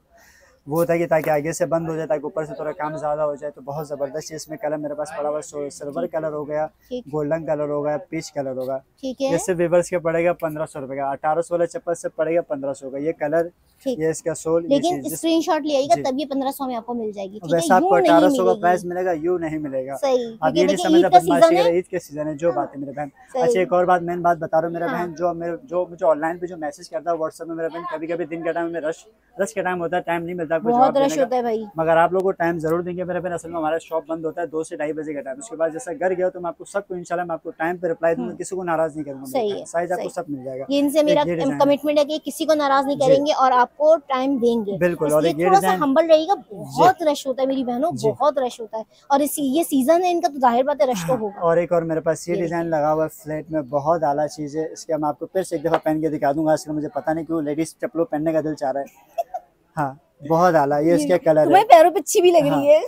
वो होता है कि ताकि आगे से बंद हो जाए ताकि ऊपर से थोड़ा काम ज़्यादा हो जाए तो बहुत ज़बरदस्त है इसमें कलर मेरे पास पड़ा हुआ है सिल्वर कलर हो गया गोल्डन कलर हो गया पीच कलर होगा। जैसे वीवर्स के पड़ेगा पंद्रह सौ रुपए का अठारह सौ वाला चप्पल से पड़ेगा पंद्रह सौ का। ये कलर ये इसका सोल लेकिन चीज़ जिस- स्क्रीनशॉट ले आइएगा तब ये पंद्रह सौ में आपको मिल जाएगी वैसे आपको अठारह सौ का। प्राइस मिलेगा यू नहीं मिलेगा। क्योंकि ये नहीं समझ ईद का बदमाशी सीज़न है। ईद के सीज़न है जो बात है मेरे बहन। अच्छा एक और बात मेन बात बता रहा हूँ मेरा हाँ। बहन जो मेरे जो मुझे ऑनलाइन पे जो मैसेज करता है व्हाट्सएप में मेरा बहन कभी कभी दिन का टाइम में रश रश का टाइम होता है टाइम नहीं मिलता। है बहुत रश होता है भाई। मगर आप लोगों को टाइम ज़रूर देंगे मेरे बहन असल में हमारा शॉप बंद होता है दो से ढाई बजे का टाइम उसके बाद जैसा घर गया तो मैं आपको सबको इंशाल्लाह मैं आपको टाइम पे रिप्लाई दूँगा किसी को नाराज़ नहीं हम्म। करूँगा साइज़ आपको सब मिल जाएगा। इनसे मेरा। कमिटमेंट है। कि किसी को नाराज़ नहीं करेंगे और आपको टाइम देंगे। बिल्कुल, और एक थोड़ा सा हम्बल रहेगा बहुत रश होता है मेरी बहनों बहुत रश होता है। और ये सीज़न है इनका तो ज़ाहिर बात है रश तो होगा। और एक और मेरे पास ये ये डिज़ाइन लगा हुआ है फ्लैट में बहुत आला चीज़ है। इसके मैं आपको फिर से एक दफ़ा पहन के दिखा दूँगा आजकल मुझे पता नहीं क्यों लेडीज़ चप्पलों पहनने का दिल चाह रहा है। हाँ। बहुत आला ये इसका कलर है। पैरों पे अच्छी भी लग रही है।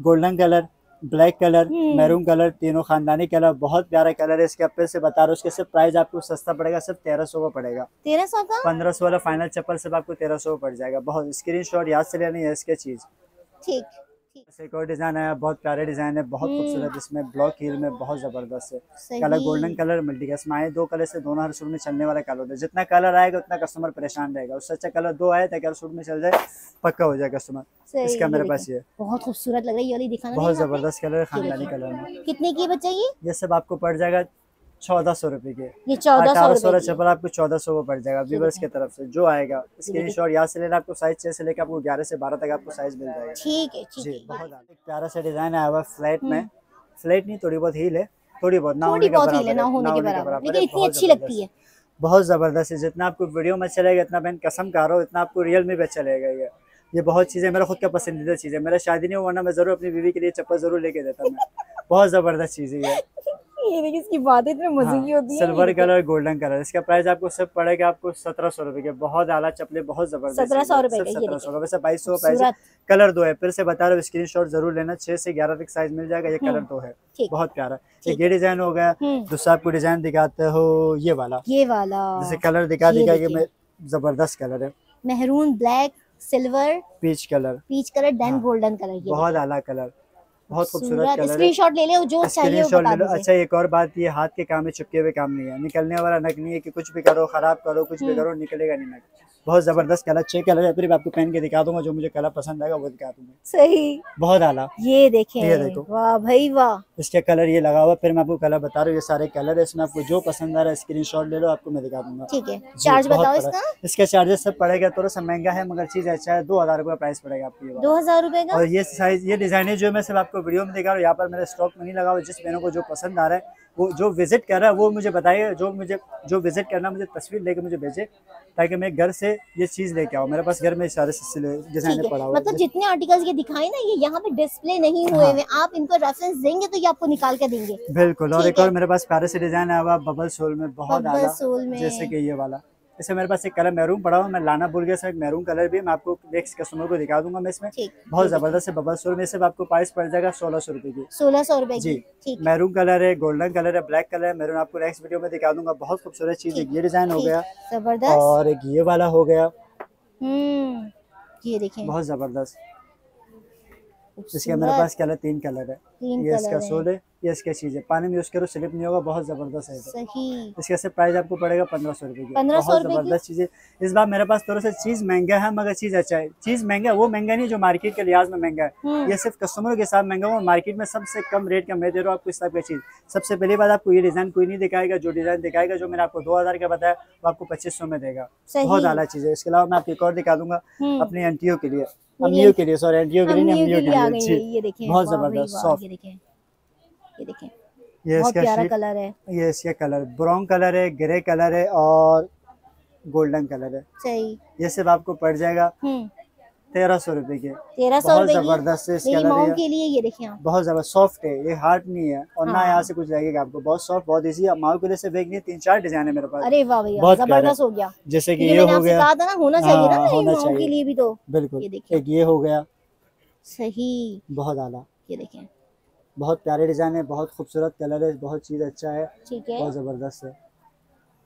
Golden colour black colour. Maroon colour तीनों खानदानी कलर बहुत प्यारा कलर है। इसके अपने से बता रहा हूँ इसके सिर्फ़ प्राइस आपको सस्ता पड़ेगा सिर्फ़ तेरह सौ का पड़ेगा। तेरह सौ का? पंद्रह सौ वाला फाइनल चप्पल सिर्फ़ आपको तेरह सौ पड़ जाएगा। बहुत स्क्रीन शॉट याद से लेनी है इसके चीज़। ठीक। ऐसे एक और डिज़ाइन आया बहुत प्यारे डिज़ाइन है बहुत हम्म। खूबसूरत इसमें ब्लॉक हील में बहुत ज़बरदस्त है। कलर गोल्डन कलर मल्टी का इसमें आए दो कलर से दोनों हर सूट में चलने वाला कलर होता है। जितना कलर आएगा उतना कस्टमर परेशान रहेगा। उससे अच्छा कलर दो आए ताकि हर सूट में चल जाए पक्का हो जाए कस्टमर। इसका मेरे पास ये। बहुत खूबसूरत लग रही है ये दिखाना बहुत? ज़बरदस्त कलर है खानदानी कलर में कितने की बच्चा ये सब आपको पड़ जाएगा चौदह सौ रुपए के। ये चौदह सौ चप्पल आपको चौदह सौ को पड़ जाएगा व्यूवर्स की तरफ़ से जो आएगा स्क्रीन शॉट याद से लेना आपको साइज़ छह से लेकर आपको ग्यारह से बारह तक आपको साइज़ मिल जाएगा। ठीक है जी बहुत प्यारा सा डिज़ाइन आया हुआ फ्लैट में। फ्लैट नहीं थोड़ी बहुत हील है थोड़ी बहुत ना हम्म। होने के बराबर ना लेकिन इतनी अच्छी लगती है। बहुत ज़बरदस्त है जितना आपको वीडियो में चलेगा इतना मैं कसम खा रहा हूँ इतना आपको रियल में भी अच्छा लगेगा ये। ये बहुत चीज़ें मेरा खुद का पसंदीदा चीज़ है। मेरा शादी नहीं हुआ वरना मैं ज़रूर अपनी बीवी के लिए चप्पल ज़रूर लेके देता मैं बहुत ज़बरदस्त चीज़ है <laughs> ये देखिए इसकी बात इतने मज़े की होती है सिल्वर कलर गोल्डन कलर इसका प्राइस आपको सब पड़ेगा आपको सत्रह सौ रुपए के। बहुत आला चपले बहुत ज़बरदस्त 1700 रुपए सत्रह सौ वैसे बाईस सौ प्राइस कलर दो है। फिर से बता रहा हूँ स्क्रीन शॉट ज़रूर लेना। छह से ग्यारह तक साइज़ मिल जाएगा। ये कलर हम्म, दो है। बहुत प्यारा। एक ये डिज़ाइन हो गया। हम्म। दूसरा आपको डिज़ाइन दिखाते हो ये वाला। ये वाला। जैसे कलर दिखा दिखा कि ज़बरदस्त कलर है। Maroon black silver peach colour peach colour then हाँ, गोल्डन कलर बहुत आला कलर बहुत खूबसूरत कलर है। स्क्रीनशॉट ले लो जो चाहिए वो बता ले दीजिए। अच्छा एक और बात ये हाथ के काम में चिपके हुए काम नहीं है। निकलने वाला नक नहीं है कि कुछ भी करो खराब करो कुछ भी हम्म। करो निकलेगा नहीं नक बहुत ज़बरदस्त कलर छह कलर है फिर आपको पहन के दिखा दूँगा जो मुझे कलर पसंद आएगा वो दिखा दूँगा। सही। बहुत आला। ये देखें ये देखो। वाह भाई वाह। इसके कलर ये लगा हुआ फिर मैं आपको कलर बता रहा हूँ ये सारे कलर है इसमें आपको जो पसंद आ रहा है स्क्रीन ले लो आपको मैं दिखा दूँगा। ठीक है। चार्ज बताओ इसका। इसका चार्जेस सब पड़ेगा थोड़ा सा महँगा है मगर चीज़ अच्छा है दो हज़ार रुपये प्राइस पड़ेगा आपको दो हज़ार रूपए और ये साइज़ ये डिज़ाइन है जो मैं सिर्फ़ आपको वीडियो में दिखा रहा हूँ यहाँ पर मेरे स्टॉक में नहीं लगा हुआ जिस बहनों को जो पसंद आ रहा है वो जो विज़िट कर रहा है वो मुझे बताइए जो मुझे जो विज़िट करना है, मुझे तस्वीर लेके मुझे भेजे ताकि मैं घर से ये चीज़ लेके आऊँ। मेरे पास घर में सारे डिज़ाइन पड़ा हुआ मतलब जितने आर्टिकल्स ये दिखाए ना ये यहाँ पे डिस्प्ले नहीं हुए हाँ। हुए आप इनको रेफरेंस देंगे तो ये आपको निकाल के देंगे। बिल्कुल और एक और मेरे पास प्यारे से डिज़ाइन आया हुआ बबल सोल में बहुत में। जैसे कि ये वाला। इसमें मेरे पास एक कलर मैरून पड़ा हुआ मैं लाना भूल गया सर एक मैरून कलर भी मैं आपको नेक्स्ट कस्टमर को दिखा दूँगा मैं इसमें। बहुत ज़बरदस्त है बबल सोल में सिर्फ़ आपको प्राइस पड़ जाएगा सोलह सौ रुपए की। सोलह सौ रुपए जी मैरून कलर है गोल्डन कलर है ब्लैक कलर है मैरून आपको नेक्स्ट वीडियो में दिखा दूँगा बहुत खूबसूरत चीज़ एक ये डिज़ाइन हो गया। ज़बरदस्त। और एक ये वाला हो गया। हम्म ये देखें। बहुत ज़बरदस्त। इसके मेरे पास कलर तीन कलर है। ये इसका सोल है। ये इसका चीज़ है। पानी में यूज़ करो स्लिप नहीं होगा बहुत ज़बरदस्त है ये। सही। इसका सिर्फ़ प्राइस आपको पड़ेगा पंद्रह सौ रुपए की। बहुत ज़बरदस्त चीज़ है। इस बार मेरे पास थोड़ा सा चीज़ महँगा है मगर चीज़ अच्छा है। चीज़ महँगा वो महँगा नहीं जो मार्केट के लिहाज में महँगा है। हम्म। ये सिर्फ़ कस्टमरों के साथ महँगा हुआ मार्केट में सबसे कम रेट का मैं दे रहा हूँ आपको इस टाइप का चीज़। सबसे पहली बात आपको ये डिज़ाइन कोई नहीं दिखाएगा जो डिज़ाइन दिखाएगा जो मैंने आपको दो हज़ार का बताया वो आपको पच्चीस सौ में देगा। बहुत आला चीज़ है। इसके अलावा मैं आपको एक और दिखा दूँगा हम्म। अपनी एंटियों के लिए। मेरी के लिए सॉरी एंटियों के लिए के बहुत ज़बरदस्त। ये देखें। ये देखें। ये बहुत प्यारा कलर है। ये इसका कलर। ब्राउन कलर है ग्रे कलर है और गोल्डन कलर है। सही। ये सिर्फ़ आपको पड़ जाएगा हम्म। तेरह सौ रूपए के। तेरह सौ ज़बरदस्त है के लिए ये देखें आप। बहुत ज़बरदस्त। सॉफ्ट है ये हार्ड नहीं है और हाँ। ना हाँ। यहाँ से कुछ लगेगा आपको। बहुत सॉफ्ट बहुत इजी है माओ के लिए एक नहीं तीन चार डिज़ाइन है मेरे पास। अरे वाह भैया बहुत ज़बरदस्त हो गया। जैसे कि ये हो गया। कहा था ना होना चाहिए ना हाँ, होना के चाहिए। लिए भी तो। बिल्कुल। एक ये हो गया। सही। बहुत आला। ये देखें। बहुत प्यारे डिज़ाइन है बहुत खूबसूरत कलर है बहुत चीज़ अच्छा है ठीक है। बहुत ज़बरदस्त है।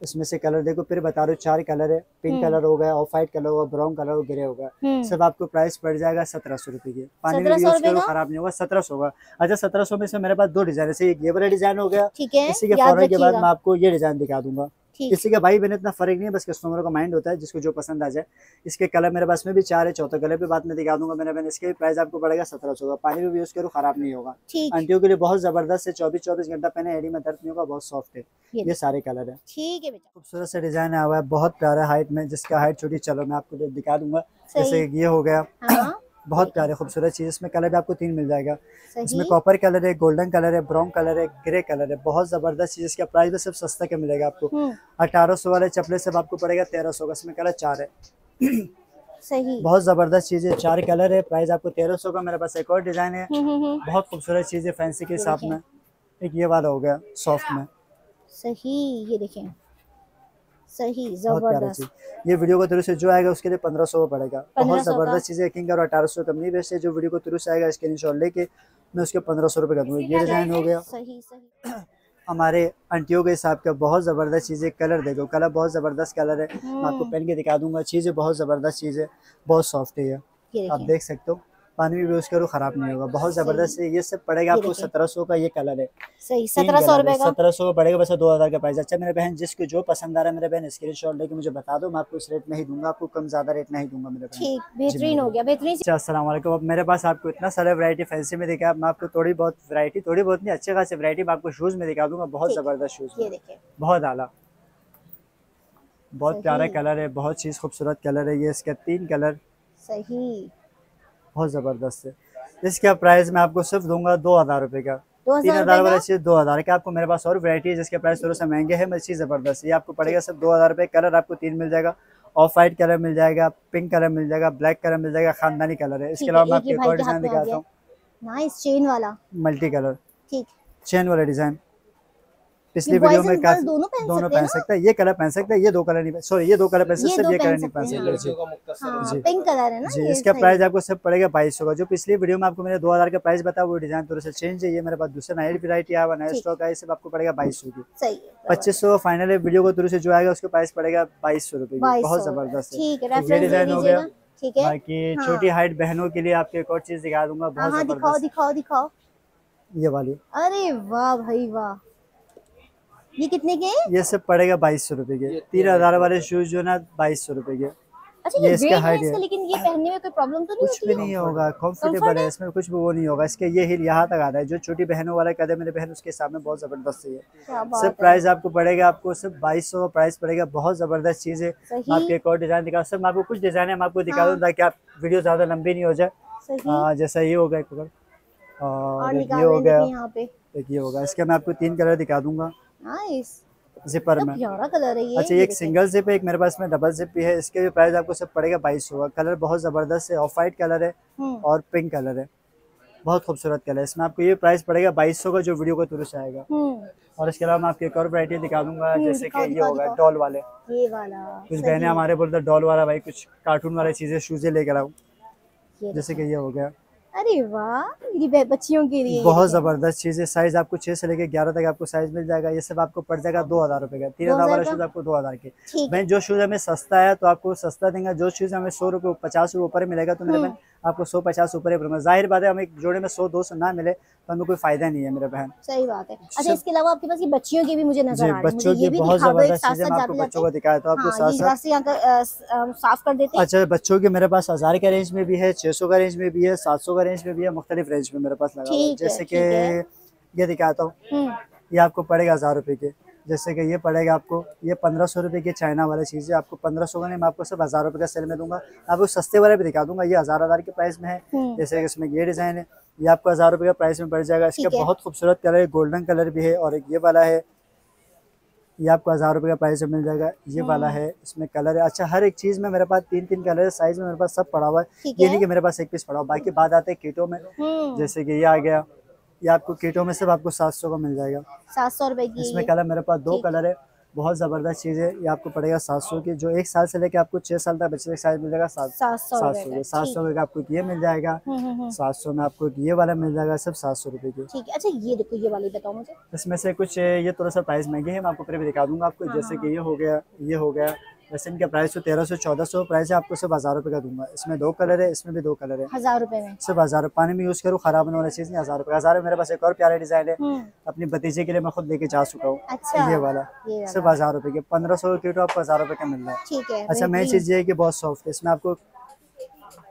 इसमें से कलर देखो फिर बता रहे हो चार कलर है पिंक हम्म। कलर हो गया ऑफ़ वाइट कलर होगा ब्राउन कलर हो ग्रे होगा। हम्म। सब आपको प्राइस पड़ जाएगा सत्रह सौ रुपए की। पानी में यूज़ करो खराब नहीं होगा सत्रह सौ होगा। अच्छा सत्रह सौ में से मेरे पास दो डिज़ाइन है एक ये वाला डिज़ाइन हो गया ठीक है इसी के फ़ौरन के बाद मैं आपको ये डिज़ाइन दिखा दूँगा। किसी का भाई बहन इतना फ़र्क नहीं है बस कस्टमर का माइंड होता है जिसको जो पसंद आ जाए। इसके कलर मेरे पास में भी चार है चौथा कलर भी बाद में दिखा दूँगा मेरे बहन इसके भी प्राइस आपको पड़ेगा सत्रह सौ का। पानी भी यूज़ करो खराब नहीं होगा। आंटियों के लिए बहुत ज़बरदस्त है चौबीस चौबीस घंटा पहने एडी में दर्द नहीं होगा बहुत सॉफ्ट है। ये सारे कलर है। ठीक है बेटा। खूबसूरत से डिज़ाइन आया हुआ है बहुत प्यारा हाइट में जिसका हाइट छोटी चलो मैं आपको दिखा दूँगा। जैसे ये हो गया। हाँ। बहुत प्यारे खूबसूरत चीज़। इसमें कलर भी आपको तीन मिल जाएगा। इसमें कॉपर कलर है गोल्डन कलर है ब्राउन कलर है ग्रे कलर है। बहुत ज़बरदस्त चीज़ इसका प्राइस भी सिर्फ़ सस्ता के मिलेगा आपको? हम्म। अठारह सौ वाले चपले सब आपको पड़ेगा तेरह सौ का। इसमें कलर चार है। सही। बहुत ज़बरदस्त चीज़ है चार कलर है प्राइस आपको तेरह सौ का। मेरे पास एक और डिज़ाइन है। हम्म हम्म बहुत खूबसूरत चीज़ है फैंसी के हिसाब में। एक ये वाला हो गया सॉफ्ट में। सही ये देखें। सही ज़बरदस्त। ये वीडियो को थ्रू से जो आएगा उसके लिए पंद्रह सौ पड़ेगा। बहुत ज़बरदस्त चीज़ है यकीन करो अठारह सौ कम नहीं बेचते। जो वीडियो को थ्रू से आएगा स्क्रीन शॉट लेके मैं उसके पंद्रह सौ रुपये कर दूँगा। ये डिज़ाइन हो गया। सही सही। <clears throat> हमारे आंटियों के हिसाब का बहुत ज़बरदस्त चीज़। है कलर देखो कलर बहुत ज़बरदस्त कलर है। मैं आपको हम्म, पहन के दिखा दूँगा। चीज़ बहुत ज़बरदस्त चीज़। है बहुत सॉफ्ट है आप देख सकते हो। पानी भी यूज़ करो ख़राब नहीं होगा। बहुत ज़बरदस्त है। ये सब पड़ेगा आपको सत्रह सौ का ये कलर है। सही सत्रह सौ सत्रह सौ पड़ेगा वैसे दो हज़ार का प्राइस अच्छा मेरे बहन जिसको जो पसंद आ रहा है मेरे बहन स्क्रीन शॉट लेके मुझे बता दो। मैं आपको इस रेट में ही दूँगा आपको कम ज़्यादा रेट नहीं दूँगा मेरे बहन। बेहतरीन हो गया बेहतरीन। अच्छा अब मेरे पास आपको इतना सारा वरायटी फैंसी में दिखा मैं आपको थोड़ी बहुत वैरायटी थोड़ी बहुत नहीं अच्छे खासी वैरायटी मैं आपको शूज़ में दिखा दूँगा। बहुत ज़बरदस्त शूज़ बहुत आला। बहुत प्यारा कलर है बहुत चीज़ खूबसूरत कलर है। ये इसका तीन कलर। सही। बहुत ज़बरदस्त है। इसका प्राइस मैं आपको सिर्फ़ दूँगा दो हज़ार रुपये का। तीन हज़ार वाला चीज़ दो हज़ार का। आपको मेरे पास और वैरायटी है जिसके प्राइस थोड़ा सा महँगे है मैं चीज़ ज़बरदस्त है। ये आपको पड़ेगा सिर्फ़ दो हज़ार रुपये कलर आपको तीन मिल जाएगा। ऑफ़ वाइट कलर मिल जाएगा पिंक कलर मिल जाएगा ब्लैक कलर मिल जाएगा खानदानी कलर है। इसके अलावा मैं आपको एक और डिज़ाइन दिखाता हूँ। चेन वाला। मल्टी कलर ठीक। चेन वाला डिज़ाइन पिछली वीडियो में काफ़ी दोनों पहन दोनों सकते पहन हैं सकते हैं ये कलर पहन सकते हैं ये दो कलर नहीं सॉरी ये दो कलर पहन सकते ये हैं कलर नहीं पहन सकते जी हाँ जी। पिंक कलर है ना जी इसका प्राइस आपको सब पड़ेगा बाईस सौ का। जो पिछली वीडियो में आपको मैंने दो हज़ार का प्राइस बताया वो डिज़ाइन थोड़ा सा चेंज है ये मेरे पास दूसरा नई वैरायटी आया हुआ नया स्टॉक है सब आपको पड़ेगा बाईस सौ की। पच्चीस सौ फाइनल वीडियो को थ्रू से जो आएगा उसका प्राइस पड़ेगा बाईस सौ रुपए बहुत ज़बरदस्त है। ठीक है तो ये डिज़ाइन हो गया। ठीक है? बाकी हाँ। छोटी हाइट बहनों के लिए आपको एक और चीज़ दिखा दूँगा हाँ बहुत हाँ दिखाओ दिखाओ दिखाओ। ये वाली। अरे वाह भाई वाह। ये कितने के ये सब पड़ेगा बाईस सौ रुपए के। तीन हज़ार वाले शूज़ जो है ना बाईस सौ रुपए के। अच्छा ये ये इसका है। है। लेकिन ये पहनने में कोई प्रॉब्लम तो नहीं कुछ भी नहीं होगा कंफर्टेबल Comfort है? है? इसमें कुछ भी वो नहीं होगा। इसके ये हिल यहाँ तक आता है जो छोटी बहनों वाला कदम मेरे बहन उसके सामने बहुत ज़बरदस्त है है। प्राइस आपको पड़ेगा आपको सिर्फ़ बाईस सौ प्राइस पड़ेगा बहुत ज़बरदस्त चीज़ है। आपको एक और डिज़ाइन दिखा सर मैं आपको कुछ डिज़ाइन है मैं आपको दिखा हाँ। दूँ ताकि आप वीडियो ज़्यादा लंबी नहीं हो जाए। हाँ, जैसा ये होगा एक और ये हो गया देखिए यहाँ पे। एक ये होगा इसका मैं आपको तीन कलर दिखा दूँगा। नाइस जिपर में। प्यारा कलर है ये अच्छा एक सिंगल जिप है एक मेरे पास में डबल जिप भी है इसके भी प्राइस आपको सब पड़ेगा बाईस कलर बहुत ज़बरदस्त है ऑफ़ वाइट कलर है हम्म। और पिंक कलर है। बहुत खूबसूरत कलर है। इसमें आपको ये प्राइस पड़ेगा बाईस का जो वीडियो को तुरंत से आएगा। हम्म। और इसके अलावा मैं आपको एक और वैरायटी दिखा दूँगा हम्म, जैसे कि ये होगा डॉल वाले। ये वाला कुछ बहनें हमारे बोलते डॉल वाला भाई कुछ कार्टून वाले चीज़ें शूजे लेकर ये जैसे कि ये हो गया। अरे वाह मेरी बच्चियों के लिए। बहुत ज़बरदस्त चीज़ है। साइज़ आपको छह से लेकर ग्यारह तक आपको साइज़ मिल जाएगा। ये सब आपको पड़ जाएगा दो हज़ार रुपए का। तीन हज़ार वाला शूज़ आपको दो हज़ार के। मैं जो शूज़ हमें सस्ता है तो आपको सस्ता देंगे। जो शूज़ हमें सौ रुपए पचास रुपए ऊपर मिलेगा तो मेरे हम्म। आपको सौ पचास ऊपर ही पड़ेगा ज़ाहिर बात है हमें जोड़े में सौ दो सौ ना मिले तो हमें कोई फ़ायदा नहीं है मेरे बहन। सही बात है। अच्छा इसके अलावा आपके पास ये बच्चियों के भी मुझे नज़र आ रहे हैं। बच्चों की बहुत ज़बरदस्त चीज़ें आपको बच्चों को दिखाया तो आपको हाँ साथ साथ साफ़ कर देते अच्छा बच्चों के मेरे पास हज़ार के रेंज में भी है छह सौ का रेंज में भी है सात सौ का रेंज में भी है मुख्तलिफ़ रेंज में मेरे पास लगा जैसे। कि ये दिखाता हूँ। हम्म। ये आपको पड़ेगा हज़ार रुपए के। जैसे कि ये पड़ेगा आपको ये पंद्रह सौ रुपए की चाइना वाली चीज़ है आपको पंद्रह सौ का नहीं मैं आपको सिर्फ़ हज़ार रुपए का सेल में दूँगा। आपको सस्ते वाले भी दिखा दूँगा ये हज़ार हज़ार के प्राइस में है। हम्म। जैसे कि इसमें ये डिज़ाइन है ये आपको हज़ार रुपए का प्राइस में पड़ जाएगा। इसका बहुत खूबसूरत कलर है गोल्डन कलर भी है और एक ये वाला है ये आपको हज़ार रुपए का प्राइस में मिल जाएगा। ये वाला हम्म। है इसमें कलर है। अच्छा हर एक चीज़ में मेरे पास तीन तीन कलर है साइज़ में मेरे पास सब पड़ा हुआ है। ये नहीं कि मेरे पास एक पीस पड़ा हुआ बाकी बात आते हैं कीटों में। हम्म। जैसे कि ये आ गया। ये आपको कीटों में सिर्फ़ आपको सात सौ का मिल जाएगा। सात सौ रुपए की इसमें कलर मेरे पास दो कलर है बहुत ज़बरदस्त चीज़ है ये आपको पड़ेगा सात सौ की जो एक साल से लेके आपको छः साल तक बच्चे का साइज़ मिल जाएगा सात सौ सात सौ का सात सौ का आपको ये मिल जाएगा हम्म हम्म हम्म। सात सौ में आपको ये वाला मिल जाएगा सिर्फ़ सात सौ रुपये की। ठीक है अच्छा ये देखो ये वाली बताओ मुझे। इसमें से कुछ ये थोड़ा सा प्राइस महँगे है मैं आपको फिर भी दिखा दूँगा आपको हाँ, जैसे की ये हो गया ये हो गया वैसे इनका प्राइस तो तेरह सौ चौदह सौ प्राइस है आपको सिर्फ़ हज़ार रुपये का दूँगा। इसमें दो कलर है इसमें भी दो कलर है। हज़ार रुपए में। सिर्फ़ हज़ार पानी में यूज़ करूँ खराब होने वाली चीज़ नहीं हज़ार रुपये हज़ार मेरे पास एक और प्यारा डिज़ाइन है। हम्म, अपनी भतीजे के लिए मैं खुद लेके जा चुका हूँ। अच्छा। ये वाला। सिर्फ़ हज़ार रुपये के। पंद्रह सौ की तो आपको हज़ार रुपये का मिल रहा है। अच्छा मेन चीज़ ये है कि बहुत सॉफ्ट है। इसमें आपको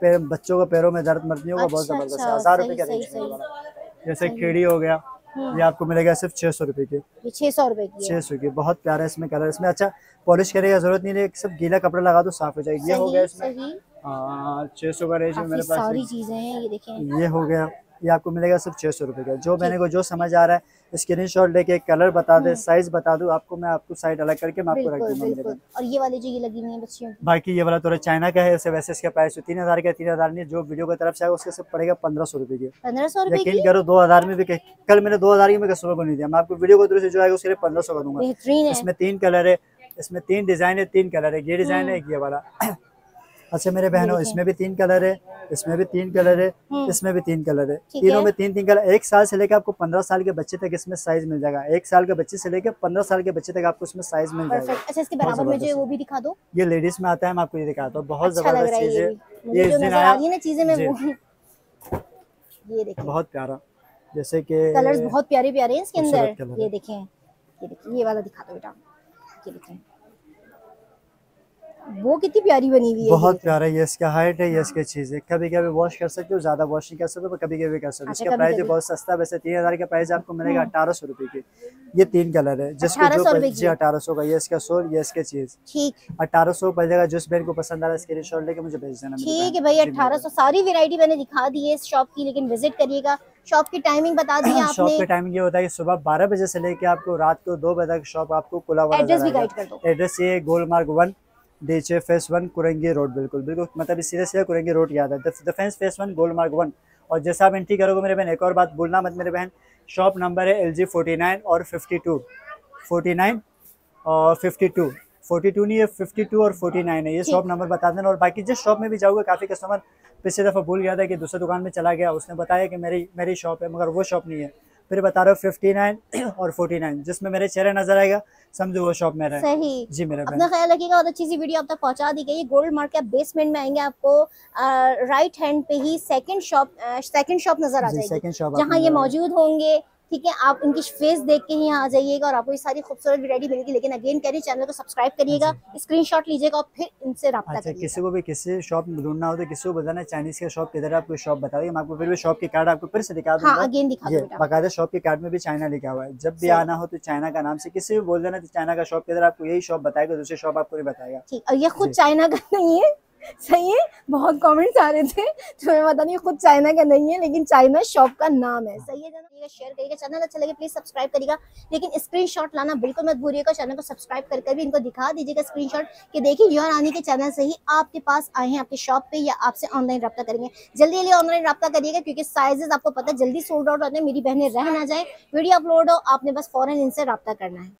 बच्चों को पैरों में दर्द मर्द नहीं होगा बहुत अच्छा, ज़बरदस्त अच्छा, है हज़ार रुपये का रेंज जैसे खीड़ी हो गया। ये आपको मिलेगा सिर्फ़ छह सौ रुपये के। छह सौ रुपये की छह सौ की बहुत प्यारा है इसमें कलर। इसमें अच्छा पॉलिश करने की ज़रूरत नहीं है सब गीला कपड़ा लगा दो साफ़ हो जाएगी। ये हो गया इसमें हाँ सौ का रेंज मेरे पास। सारी चीज़ें हैं ये देखें। ये हो गया। ये आपको मिलेगा सिर्फ़ छः सौ रुपये का। जो मैंने को जो समझ आ रहा है स्क्रीन शॉट लेके कलर बता दे साइज़ बता दूँ आपको मैं आपको साइड अलग करके मैं आपको रख दूँगा और ये वाली जो ये लगी हुई है बच्चियों बाकी ये वाला थोड़ा चाइना का है ऐसे वैसे इसका प्राइस तीन हज़ार का तीन हज़ार नहीं जो वीडियो की तरफ़ से आएगा उसके सिर्फ़ पड़ेगा पंद्रह सौ रुपये की। पंद्रह सौ रुपए यकीन करो दो हज़ार में भी कल मैंने दो हज़ार की मैं कस्टमर को नहीं दिया मैं आपको वीडियो को तरफ़ से जो आएगा उसके लिए पंद्रह सौ का दूँगा। इसमें तीन कलर है इसमें तीन डिज़ाइन है तीन कलर है ये डिज़ाइन है ये वाला। अच्छा मेरे बहनों इसमें भी तीन कलर है इसमें भी तीन कलर है हम्म। इसमें भी तीन कलर है। तीनों में तीन तीन कलर एक साल से लेकर आपको पंद्रह साल के बच्चे तक इसमें साइज़ मिल जाएगा। एक साल के बच्चे से लेकर पंद्रह साल के बच्चे तक आपको इसमें साइज़ मिल जाएगा। अच्छा इसके बराबर में ज़बरदस्त। वो भी दिखा दो। ये लेडीज़ में आता है मैं आपको ये दिखाता हूँ। बहुत अच्छा ज़बरदस्त चीज़ है। ये इस दिन आया चीज़ें मैं <laughs> ये देखें। बहुत प्यारा। जैसे कि कलर्स बहुत प्यारे प्यारे हैं इसके अंदर। ये देखें ये देखें ये वाला दिखा दो बेटा। ये देखें। वो कितनी प्यारी बनी हुई है बहुत प्यारा ये इसका हाइट है ये इसकी चीज़ है। कभी कभी वॉश कर सकते हो ज़्यादा वॉश नहीं कर सकते पर कभी कभी कर सकते हो। अच्छा, इसका प्राइस बहुत सस्ता है वैसे तीन हज़ार का प्राइस आपको मिलेगा अठारह सौ रुपए की। ये तीन कलर है जिसको जो जी अठारह सौ का ये इसका सोल ये इसके चीज़ ठीक। अठारह सौ पड़ जाएगा जिस बहन को पसंद आ रहा है स्क्रीन शॉट लेके मुझे भेज देना ठीक है भाई अठारह सौ सारी वैरायटी मैंने दिखा दी है इस शॉप की लेकिन विज़िट करिएगा। शॉप की टाइमिंग बता दी है <coughs> शॉप आपने के टाइमिंग ये होता है कि सुबह बारह बजे से लेके आपको रात को दो बजे तक शॉप आपको खुला हुआ एड्रेस भी गाइड कर दो। एड्रेस ये गोल मार्ग वन डीचे फेस वन कुरंगी रोड बिल्कुल बिल्कुल। मतलब सीधे सीधे कुरंगी रोड याद है। डिफेंस फेस वन गोल मार्ग वन और जैसा आप एंट्री करोगे मेरे बहन एक और बात भूलना मत मेरे बहन। शॉप नंबर है एल जी फोर्टी नाइन और फिफ्टी टू फोर्टी नाइन और फिफ्टी टू फोर्टी टू नहीं है फिफ्टी टू और फोर्टी नाइन है। ये शॉप नंबर बता देना। और बाकी जिस शॉप में भी जाओगे काफ़ी कस्टमर पिछले दफ़ा भूल गया था कि दूसरे दुकान में चला गया। उसने बताया कि मेरी मेरी शॉप है मगर वो शॉप नहीं है। फिर बता रहा हूँ फिफ्टी नाइन और फोर्टी नाइन जिसमें मेरे चेहरे नज़र आएगा। समझो वो शॉप में सही। जी मेरा अपना ख्याल रखिएगा और अच्छी सी वीडियो आप तक पहुँचा दी गई। गोल्ड मार्केट बेसमेंट में आएँगे आपको राइट हैंड पे ही सेकंड शॉप सेकंड शॉप नज़र आ जाएगी जहाँ ये मौजूद होंगे। ठीक है आप इनकी फेस देख के ही यहाँ आ जाइएगा और आपको ये सारी खूबसूरत वैरायटी मिलेगी। लेकिन अगेन कह रही चैनल को सब्सक्राइब करिएगा स्क्रीनशॉट लीजिएगा और फिर इनसे रब्ता अच्छा किसी को भी किसी शॉप में ढूंढना हो तो किसी को बताना चाइनीज़ का शॉप किधर है आपको शॉप बता देंगे मैं आपको फिर भी शॉप के कार्ड आपको फिर से दिखा हाँ दूँगा। अगेन दिखा दो बाकायदा शॉप के कार्ड में भी चाइना लिखा हुआ है। जब भी आना हो तो चाइना का नाम से किसी भी बोल देना तो चाइना का शॉप किधर है, आपको यही शॉप बताएगा दूसरी शॉप आपको नहीं बताएगा। ठीक और ये खुद चाइना का नहीं है। सही है, बहुत कमेंट्स आ रहे थे। तो मैं बता नहीं खुद चाइना का नहीं है, लेकिन चाइना शॉप का नाम है। सही है जाना शेयर करिएगा, चैनल अच्छा लगे प्लीज़ सब्सक्राइब करिएगा। लेकिन स्क्रीनशॉट लाना बिल्कुल मत भूलिएगा, चैनल को सब्सक्राइब करके भी इनको दिखा दीजिएगा स्क्रीनशॉट कि देखिए यूर रानी के चैनल से ही आपके पास आए हैं, आपके शॉप पे या आपसे ऑनलाइन रब्ता करेंगे। जल्दी जल्दी ऑनलाइन रब्ता करिएगा, क्योंकि साइजेस आपको पता जल्दी सोल्ड आउट होते हैं मेरी बहनें रह ना जाए। वीडियो अपलोड हो, आपने बस फॉरन इनसे रब्ता करना है।